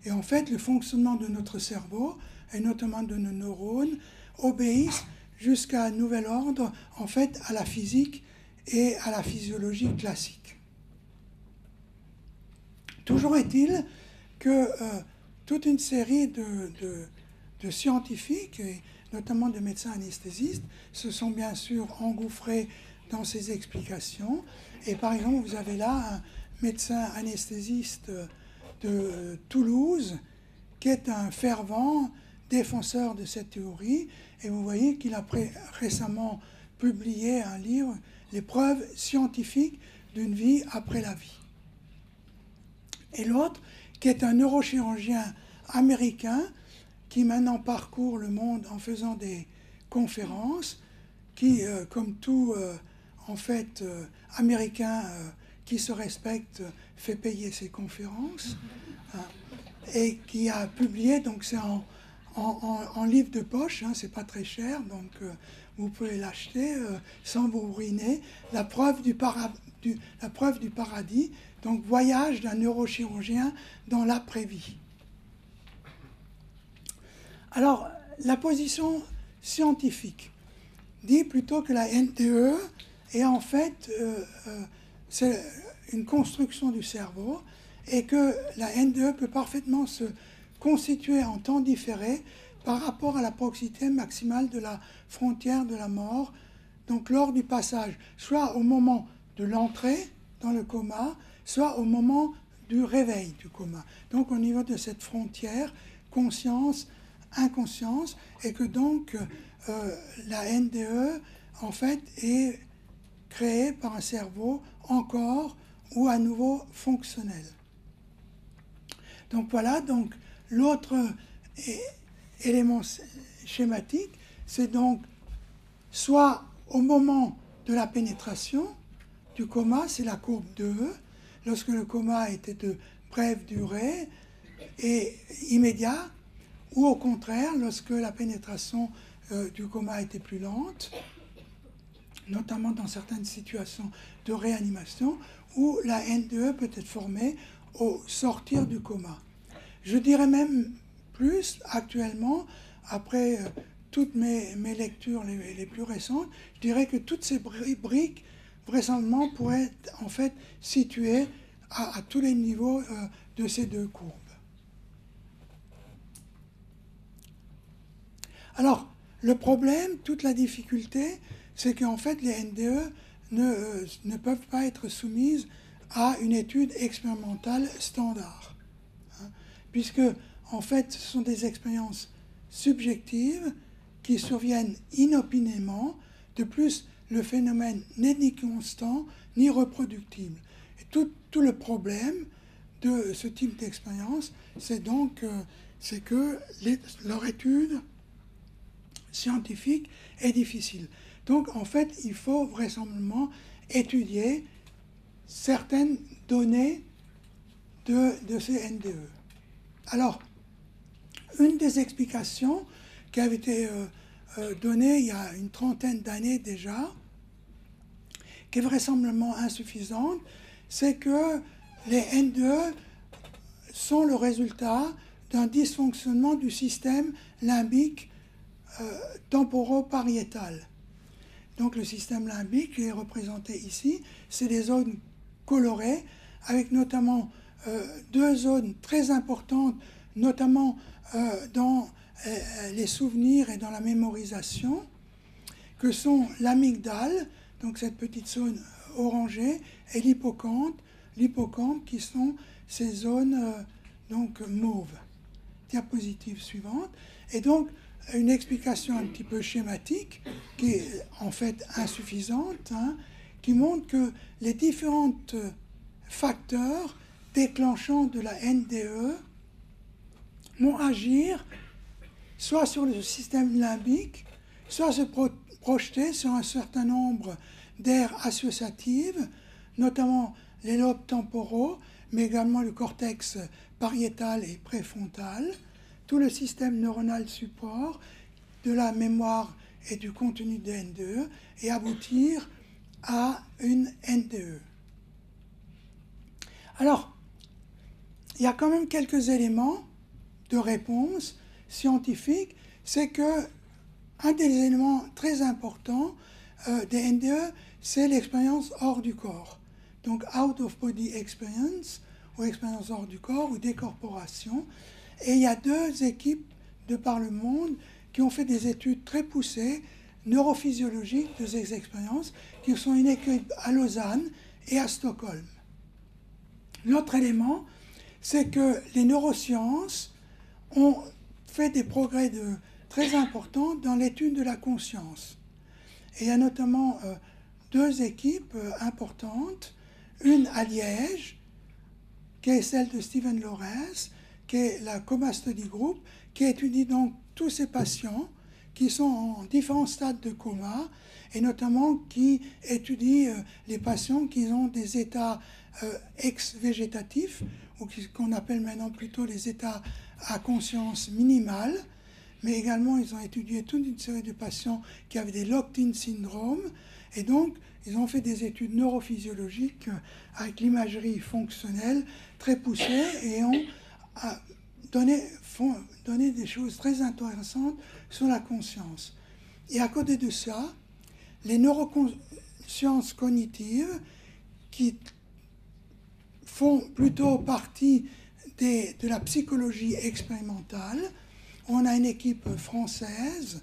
Et en fait, le fonctionnement de notre cerveau, et notamment de nos neurones, obéissent jusqu'à un nouvel ordre, en fait, à la physique et à la physiologie classique. Toujours est-il que euh, toute une série de, de, scientifiques, et notamment de médecins anesthésistes, se sont bien sûr engouffrés dans ces explications. Et par exemple, vous avez là un médecin anesthésiste de Toulouse qui est un fervent défenseur de cette théorie. Et vous voyez qu'il a récemment publié un livre, Les preuves scientifiques d'une vie après la vie. Et l'autre, qui est un neurochirurgien américain, qui maintenant parcourt le monde en faisant des conférences, qui, euh, comme tout, euh, en fait, euh, américain qui se respecte, fait payer ses conférences, hein, et qui a publié, donc c'est en, livre de poche, hein, c'est pas très cher, donc vous pouvez l'acheter sans vous ruiner, la preuve du paradis, donc voyage d'un neurochirurgien dans l'après-vie. Alors, la position scientifique dit plutôt que la NTE est en fait euh, euh, une construction du cerveau et que la NDE peut parfaitement se constituer en temps différé par rapport à la proximité maximale de la frontière de la mort, donc lors du passage, soit au moment de l'entrée dans le coma, soit au moment du réveil du coma. Donc au niveau de cette frontière, conscience, inconscience, et que donc euh, la NDE, en fait, est créée par un cerveau encore ou à nouveau fonctionnel. Donc voilà, donc l'autre élément schématique, c'est donc soit au moment de la pénétration du coma, c'est la courbe 2, lorsque le coma était de brève durée et immédiat, ou au contraire, lorsque la pénétration euh, du coma était plus lente, notamment dans certaines situations de réanimation, où la NDE peut être formée au sortir du coma. Je dirais même plus actuellement, après euh, toutes mes, lectures les, les, plus récentes, je dirais que toutes ces briques vraisemblablement pourraient être en fait situées à, tous les niveaux euh, de ces deux courbes. Alors, le problème, toute la difficulté, c'est qu'en fait, les NDE ne, euh, ne, peuvent pas être soumises à une étude expérimentale standard. Hein, puisque, en fait, ce sont des expériences subjectives qui surviennent inopinément. De plus, le phénomène n'est ni constant ni reproductible. Tout, le problème de ce type d'expérience, c'est donc euh, que leur étude scientifique est difficile. Donc en fait, il faut vraisemblablement étudier certaines données de, de ces NDE. Alors, une des explications qui avait été euh, euh, donnée il y a une trentaine d'années déjà, qui est vraisemblablement insuffisante, c'est que les N2 sont le résultat d'un dysfonctionnement du système limbique euh, temporo-pariétal. Donc le système limbique est représenté ici, c'est des zones colorées, avec notamment euh, deux zones très importantes, notamment euh, dans les souvenirs et dans la mémorisation, que sont l'amygdale, donc cette petite zone orangée, et l'hippocampe, qui sont ces zones euh, donc mauve. Diapositive suivante. Et donc, une explication un petit peu schématique, qui est en fait insuffisante, hein, qui montre que les différents facteurs déclenchant de la NDE vont agir soit sur le système limbique, soit se projeter sur un certain nombre d'aires associatives, notamment les lobes temporaux, mais également le cortex pariétal et préfrontal, tout le système neuronal support de la mémoire et du contenu de NDE et aboutir à une NDE. Alors, il y a quand même quelques éléments de réponse scientifique, c'est que un des éléments très importants euh, des NDE, c'est l'expérience hors du corps. Donc out of body experience, ou expérience hors du corps, ou décorporation. Et il y a deux équipes de par le monde qui ont fait des études très poussées, neurophysiologiques de ces expériences, qui sont une équipe à Lausanne et à Stockholm. L'autre élément, c'est que les neurosciences ont fait des progrès de, très importants dans l'étude de la conscience. Il y a notamment euh, deux équipes euh, importantes, une à Liège, qui est celle de Stephen Lawrence, qui est la Coma Study Group, qui étudie donc tous ces patients qui sont en différents stades de coma, et notamment qui étudie euh, les patients qui ont des états ex-végétatifs, ou qu'on appelle maintenant plutôt les états à conscience minimale, mais également ils ont étudié toute une série de patients qui avaient des locked-in syndrome, et donc ils ont fait des études neurophysiologiques avec l'imagerie fonctionnelle très poussée et ont donné, donné des choses très intéressantes sur la conscience. Et à côté de ça, les neurosciences cognitives qui font plutôt partie de la psychologie expérimentale. On a une équipe française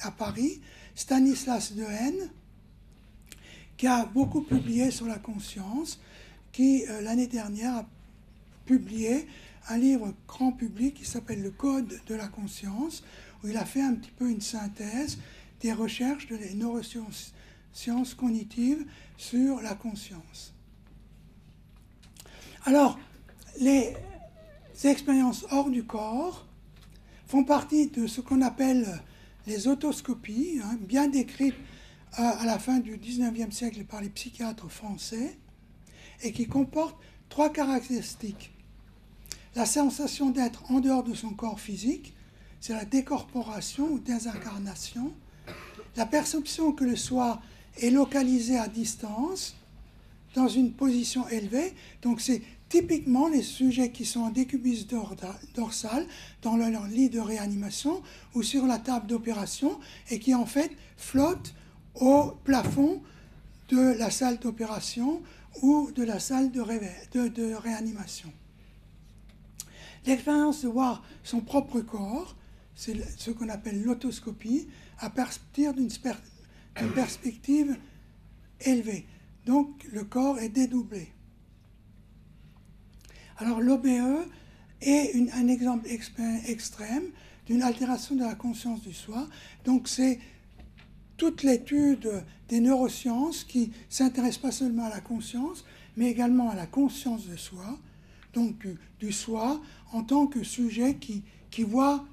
à Paris, Stanislas Dehaene, qui a beaucoup publié sur la conscience, qui euh, l'année dernière a publié un livre grand public qui s'appelle Le Code de la conscience, où il a fait un petit peu une synthèse des recherches de les neurosciences cognitives sur la conscience. Alors, les expériences hors du corps font partie de ce qu'on appelle les autoscopies, hein, bien décrites à, la fin du 19e siècle par les psychiatres français, et qui comportent trois caractéristiques. La sensation d'être en dehors de son corps physique, c'est la décorporation ou désincarnation. La perception que le soi est localisé à distance, dans une position élevée, donc c'est typiquement les sujets qui sont en décubus dorsal dans leur lit de réanimation ou sur la table d'opération et qui en fait flottent au plafond de la salle d'opération ou de la salle de, de réanimation. L'expérience de voir son propre corps, c'est ce qu'on appelle l'autoscopie, à partir d'une perspective élevée. Donc le corps est dédoublé. Alors l'OBE est un exemple extrême d'une altération de la conscience du soi. Donc c'est toute l'étude des neurosciences qui s'intéresse pas seulement à la conscience, mais également à la conscience de soi, donc du soi en tant que sujet qui, qui voit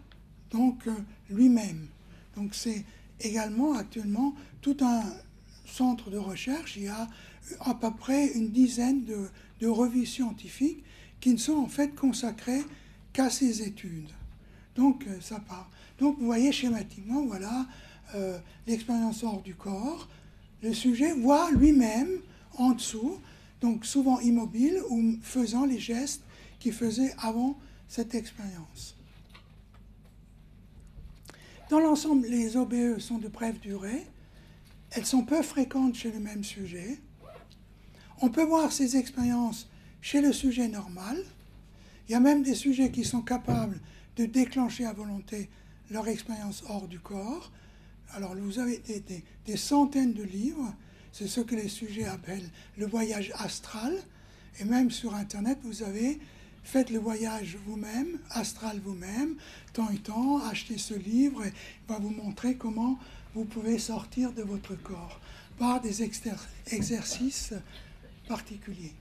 donc lui-même. Donc c'est également actuellement tout un centre de recherche. Il y a à peu près une dizaine de, de revues scientifiques qui ne sont en fait consacrés qu'à ces études. Donc euh, ça part. Donc vous voyez schématiquement, voilà euh, l'expérience hors du corps. Le sujet voit lui-même en dessous, donc souvent immobile ou faisant les gestes qu'il faisait avant cette expérience. Dans l'ensemble, les OBE sont de brève durée. Elles sont peu fréquentes chez le même sujet. On peut voir ces expériences chez le sujet normal, il y a même des sujets qui sont capables de déclencher à volonté leur expérience hors du corps. Alors vous avez des, centaines de livres, c'est ce que les sujets appellent le voyage astral, et même sur Internet, vous avez faites le voyage vous-même, astral vous-même, temps et temps, achetez ce livre et il va vous montrer comment vous pouvez sortir de votre corps par des exercices particuliers.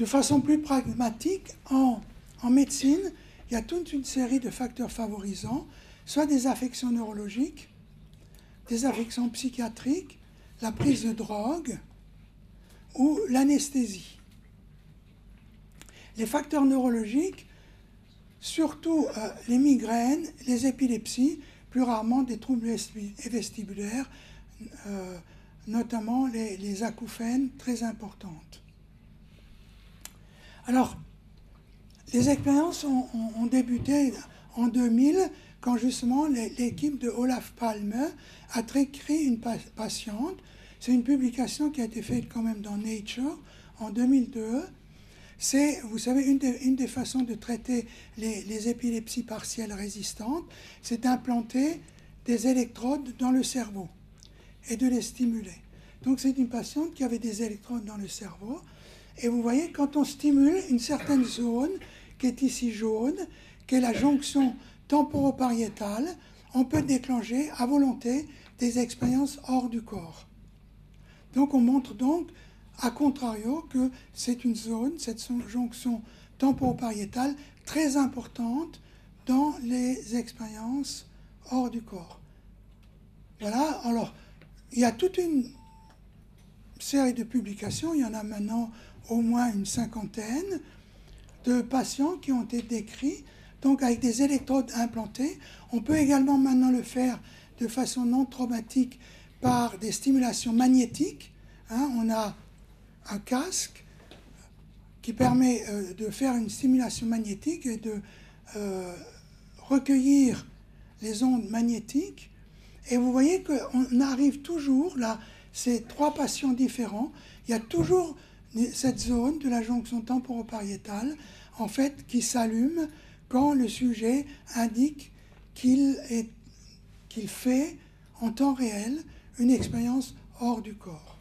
De façon plus pragmatique, en, médecine, il y a toute une série de facteurs favorisants, soit des affections neurologiques, des affections psychiatriques, la prise de drogue ou l'anesthésie. Les facteurs neurologiques, surtout euh, les migraines, les épilepsies, plus rarement des troubles vestibulaires, euh, notamment les, acouphènes très importantes. Alors, les expériences ont, débuté en 2000 quand justement l'équipe de Olaf Palme a écrit une patiente. C'est une publication qui a été faite quand même dans Nature en 2002 c'est, vous savez, une des, façons de traiter les, épilepsies partielles résistantes, c'est d'implanter des électrodes dans le cerveau et de les stimuler. Donc c'est une patiente qui avait des électrodes dans le cerveau. Et vous voyez, quand on stimule une certaine zone, qui est ici jaune, qui est la jonction temporopariétale, on peut déclencher à volonté des expériences hors du corps. Donc on montre donc a contrario que c'est une zone, cette jonction temporopariétale, très importante dans les expériences hors du corps. Voilà, alors il y a toute une série de publications, il y en a maintenant au moins une cinquantaine de patients qui ont été décrits, donc avec des électrodes implantées. On peut également maintenant le faire de façon non traumatique par des stimulations magnétiques. Hein. on a un casque qui permet euh, de faire une stimulation magnétique et de euh, recueillir les ondes magnétiques. Et vous voyez qu'on arrive toujours là, ces trois patients différents, il y a toujours cette zone de la jonction temporopariétale, en fait, qui s'allume quand le sujet indique qu'il fait en temps réel une expérience hors du corps.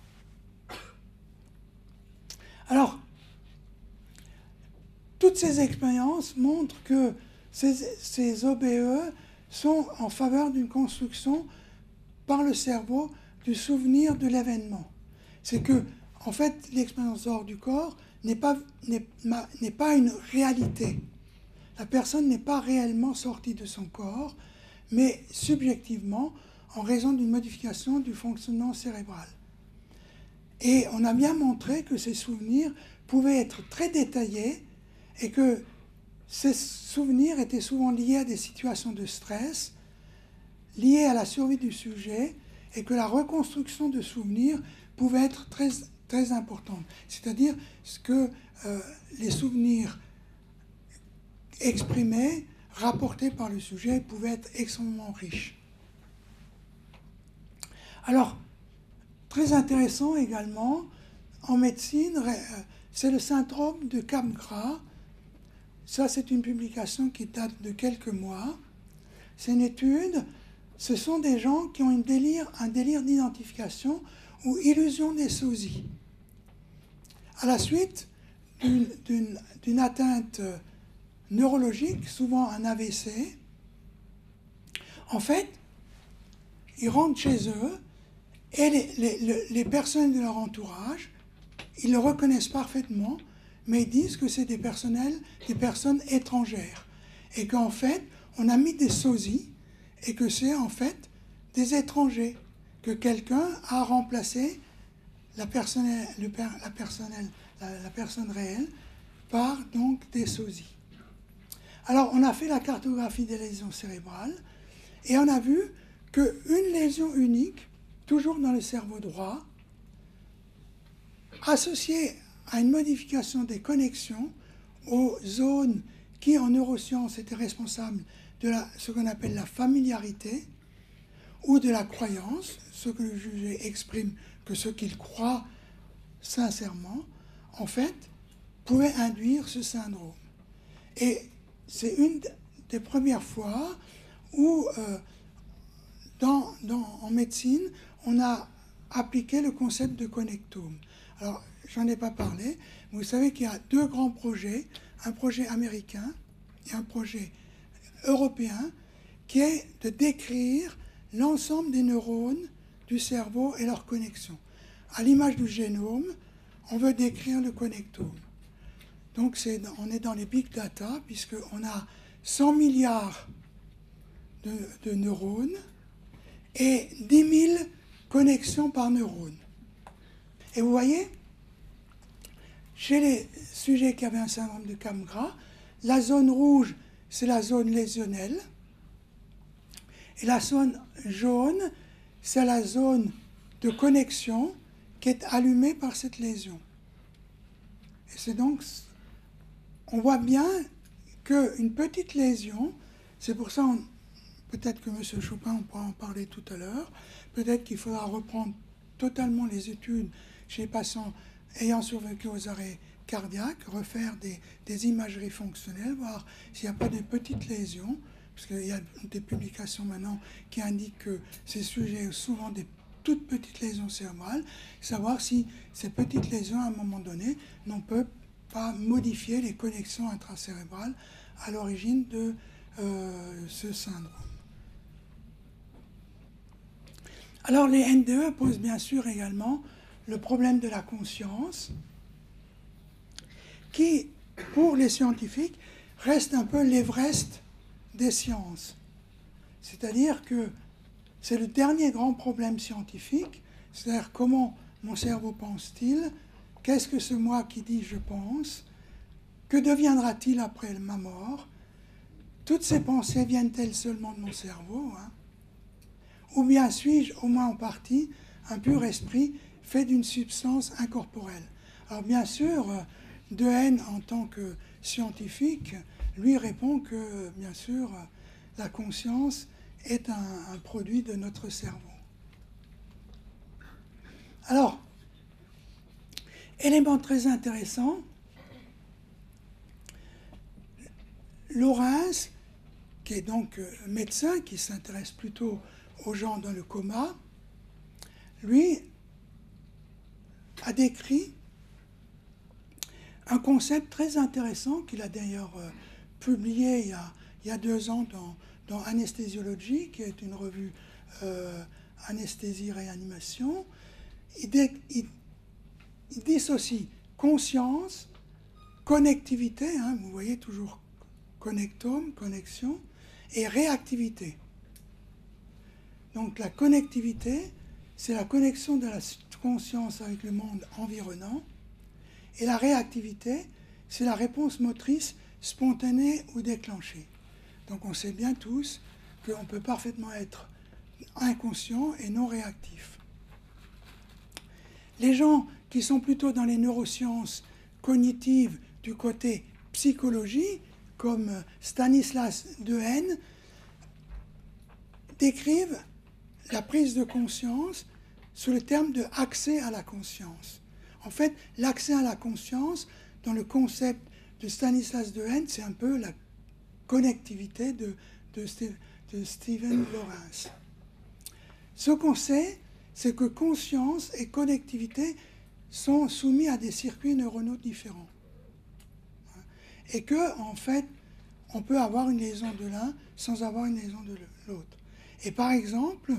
Alors, toutes ces expériences montrent que ces, OBE sont en faveur d'une construction par le cerveau du souvenir de l'événement. C'est que, en fait, l'expérience hors du corps n'est pas, n'est pas une réalité. La personne n'est pas réellement sortie de son corps, mais subjectivement en raison d'une modification du fonctionnement cérébral. Et on a bien montré que ces souvenirs pouvaient être très détaillés et que ces souvenirs étaient souvent liés à des situations de stress, liés à la survie du sujet, et que la reconstruction de souvenirs pouvait être très, très importante. C'est-à-dire que euh, les souvenirs exprimés, rapportés par le sujet, pouvaient être extrêmement riches. Alors, Très intéressant également, en médecine, euh, c'est le syndrome de Camgras. Ça, c'est une publication qui date de quelques mois. C'est une étude. Ce sont des gens qui ont une un délire d'identification ou illusion des sosies. À la suite d'une atteinte neurologique, souvent un AVC, en fait, ils rentrent chez eux et les, personnes de leur entourage, ils le reconnaissent parfaitement, mais ils disent que c'est des, des personnes étrangères. Et qu'en fait, on a mis des sosies et que c'est en fait des étrangers. Que quelqu'un a remplacé la, personne, la, personnel, la, personne réelle par donc des sosies. Alors, on a fait la cartographie des lésions cérébrales et on a vu qu'une lésion unique toujours dans le cerveau droit, associé à une modification des connexions aux zones qui, en neurosciences, étaient responsables de ce qu'on appelle la familiarité ou de la croyance, ce que le juge exprime que ce qu'il croit sincèrement, en fait, pouvait induire ce syndrome. Et c'est une des premières fois où, euh, dans, en médecine, on a appliqué le concept de connectome. Alors, j'en ai pas parlé. Vous savez qu'il y a deux grands projets, un projet américain et un projet européen, qui est de décrire l'ensemble des neurones du cerveau et leurs connexions. À l'image du génome, on veut décrire le connectome. Donc on est dans les big data, puisqu'on a 100 milliards de, neurones et 10 000 connexions par neurone. Et vous voyez, chez les sujets qui avaient un syndrome de Camgras, la zone rouge, c'est la zone lésionnelle. Et la zone jaune, c'est la zone de connexion qui est allumée par cette lésion. Et c'est donc, on voit bien qu'une petite lésion, c'est pour ça, peut-être que M. Chopin, on pourra en parler tout à l'heure, peut-être qu'il faudra reprendre totalement les études chez les patients ayant survécu aux arrêts cardiaques, refaire des, des imageries fonctionnelles, voir s'il n'y a pas de petites lésions, parce qu'il y a des publications maintenant qui indiquent que ces sujets ont souvent des toutes petites lésions cérébrales, savoir si ces petites lésions, à un moment donné, n'ont pas modifier les connexions intracérébrales à l'origine de euh, ce syndrome. Alors les NDE posent bien sûr également le problème de la conscience, qui, pour les scientifiques, reste un peu l'Everest des sciences. C'est-à-dire que c'est le dernier grand problème scientifique, c'est-à-dire comment mon cerveau pense-t-il, qu'est-ce que ce moi qui dit je pense, que deviendra-t-il après ma mort, toutes ces pensées viennent-elles seulement de mon cerveau hein? Ou bien suis-je, au moins en partie, un pur esprit fait d'une substance incorporelle? Alors bien sûr, De Haine, en tant que scientifique, lui répond que, bien sûr, la conscience est un, produit de notre cerveau. Alors, élément très intéressant, Laurens, qui est donc médecin, qui s'intéresse plutôt aux gens dans le coma, lui a décrit un concept très intéressant qu'il a d'ailleurs euh, publié il y a, deux ans dans, dans Anesthésiologie, qui est une revue euh, anesthésie-réanimation. Il, il, il, dissocie conscience, connectivité, hein, vous voyez toujours connectome, connexion, et réactivité. Donc la connectivité, c'est la connexion de la conscience avec le monde environnant. Et la réactivité, c'est la réponse motrice spontanée ou déclenchée. Donc on sait bien tous qu'on peut parfaitement être inconscient et non réactif. Les gens qui sont plutôt dans les neurosciences cognitives du côté psychologie, comme Stanislas Dehaene, décrivent la prise de conscience sous le terme de accès à la conscience. En fait, l'accès à la conscience, dans le concept de Stanislas Dehaene, c'est un peu la connectivité de, de, de Stephen Lawrence. Ce qu'on sait, c'est que conscience et connectivité sont soumis à des circuits neuronaux différents. Et que, en fait, on peut avoir une liaison de l'un sans avoir une liaison de l'autre. Et par exemple,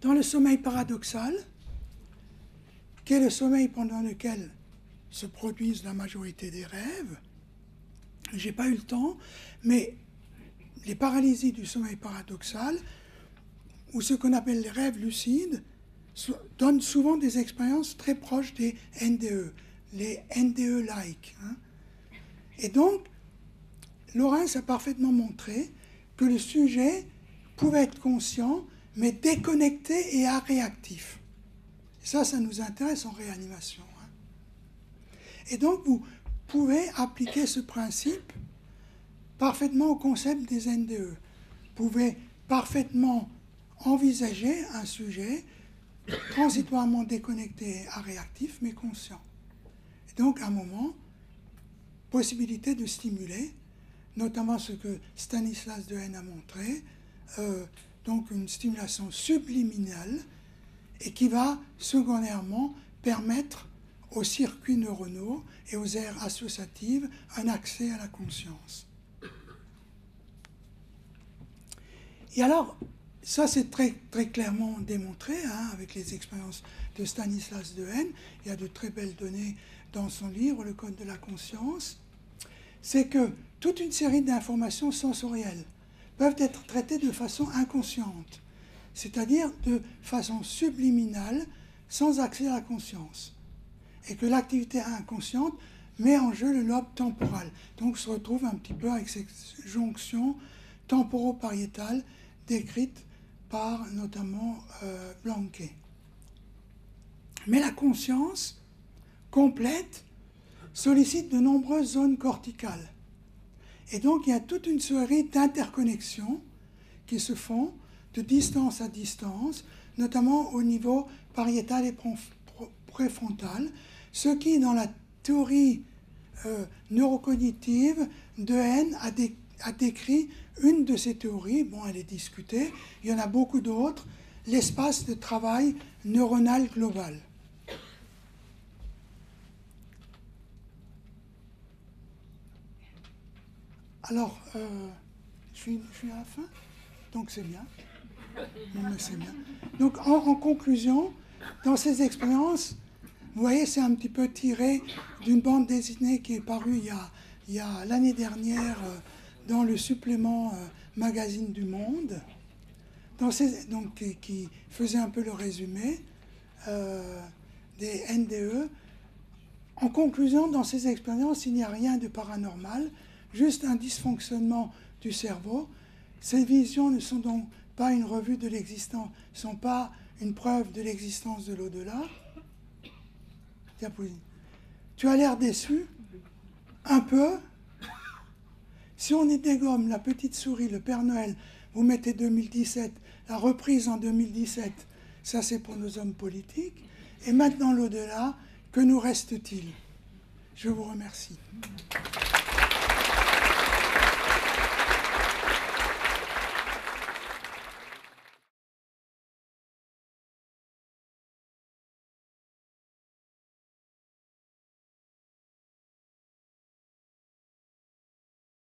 dans le sommeil paradoxal, qui est le sommeil pendant lequel se produisent la majorité des rêves, j'ai pas eu le temps, mais les paralysies du sommeil paradoxal, ou ce qu'on appelle les rêves lucides, donnent souvent des expériences très proches des NDE, les NDE-like. Hein. Et donc, Laurence a parfaitement montré que le sujet pouvait être conscient mais déconnecté et réactif. ça, ça nous intéresse en réanimation. Et donc, vous pouvez appliquer ce principe parfaitement au concept des NDE. Vous pouvez parfaitement envisager un sujet transitoirement déconnecté et réactif, mais conscient. Et donc, à un moment, possibilité de stimuler, notamment ce que Stanislas Dehaene a montré, euh, donc une stimulation subliminale et qui va secondairement permettre aux circuits neuronaux et aux aires associatives un accès à la conscience. Et alors, ça c'est très, clairement démontré hein, avec les expériences de Stanislas Dehaene. Il y a de très belles données dans son livre, Le Code de la conscience. C'est que toute une série d'informations sensorielles peuvent être traitées de façon inconsciente, c'est-à-dire de façon subliminale, sans accès à la conscience. Et que l'activité inconsciente met en jeu le lobe temporal. Donc on se retrouve un petit peu avec cette jonction temporopariétale décrite par notamment euh, Blanquet. Mais la conscience complète sollicite de nombreuses zones corticales. Et donc il y a toute une série d'interconnexions qui se font de distance à distance, notamment au niveau pariétal et préfrontal, ce qui, dans la théorie euh, neurocognitive de Haine, a, décrit une de ces théories, bon, elle est discutée, il y en a beaucoup d'autres, l'espace de travail neuronal global. Alors, euh, je, suis, à la fin, donc c'est bien. Donc, en, conclusion, dans ces expériences, vous voyez, c'est un petit peu tiré d'une bande dessinée qui est parue il y a, l'année dernière euh, dans le supplément euh, Magazine du Monde, dans ces, donc, qui, faisait un peu le résumé des NDE. En conclusion, dans ces expériences, il n'y a rien de paranormal juste un dysfonctionnement du cerveau. Ces visions ne sont donc pas une revue de l'existence, sont pas une preuve de l'existence de l'au-delà. Tu as l'air déçu Un peu Si on y dégomme la petite souris, le Père Noël, vous mettez 2017, la reprise en 2017, ça c'est pour nos hommes politiques. Et maintenant l'au-delà, que nous reste-t-il? Je vous remercie.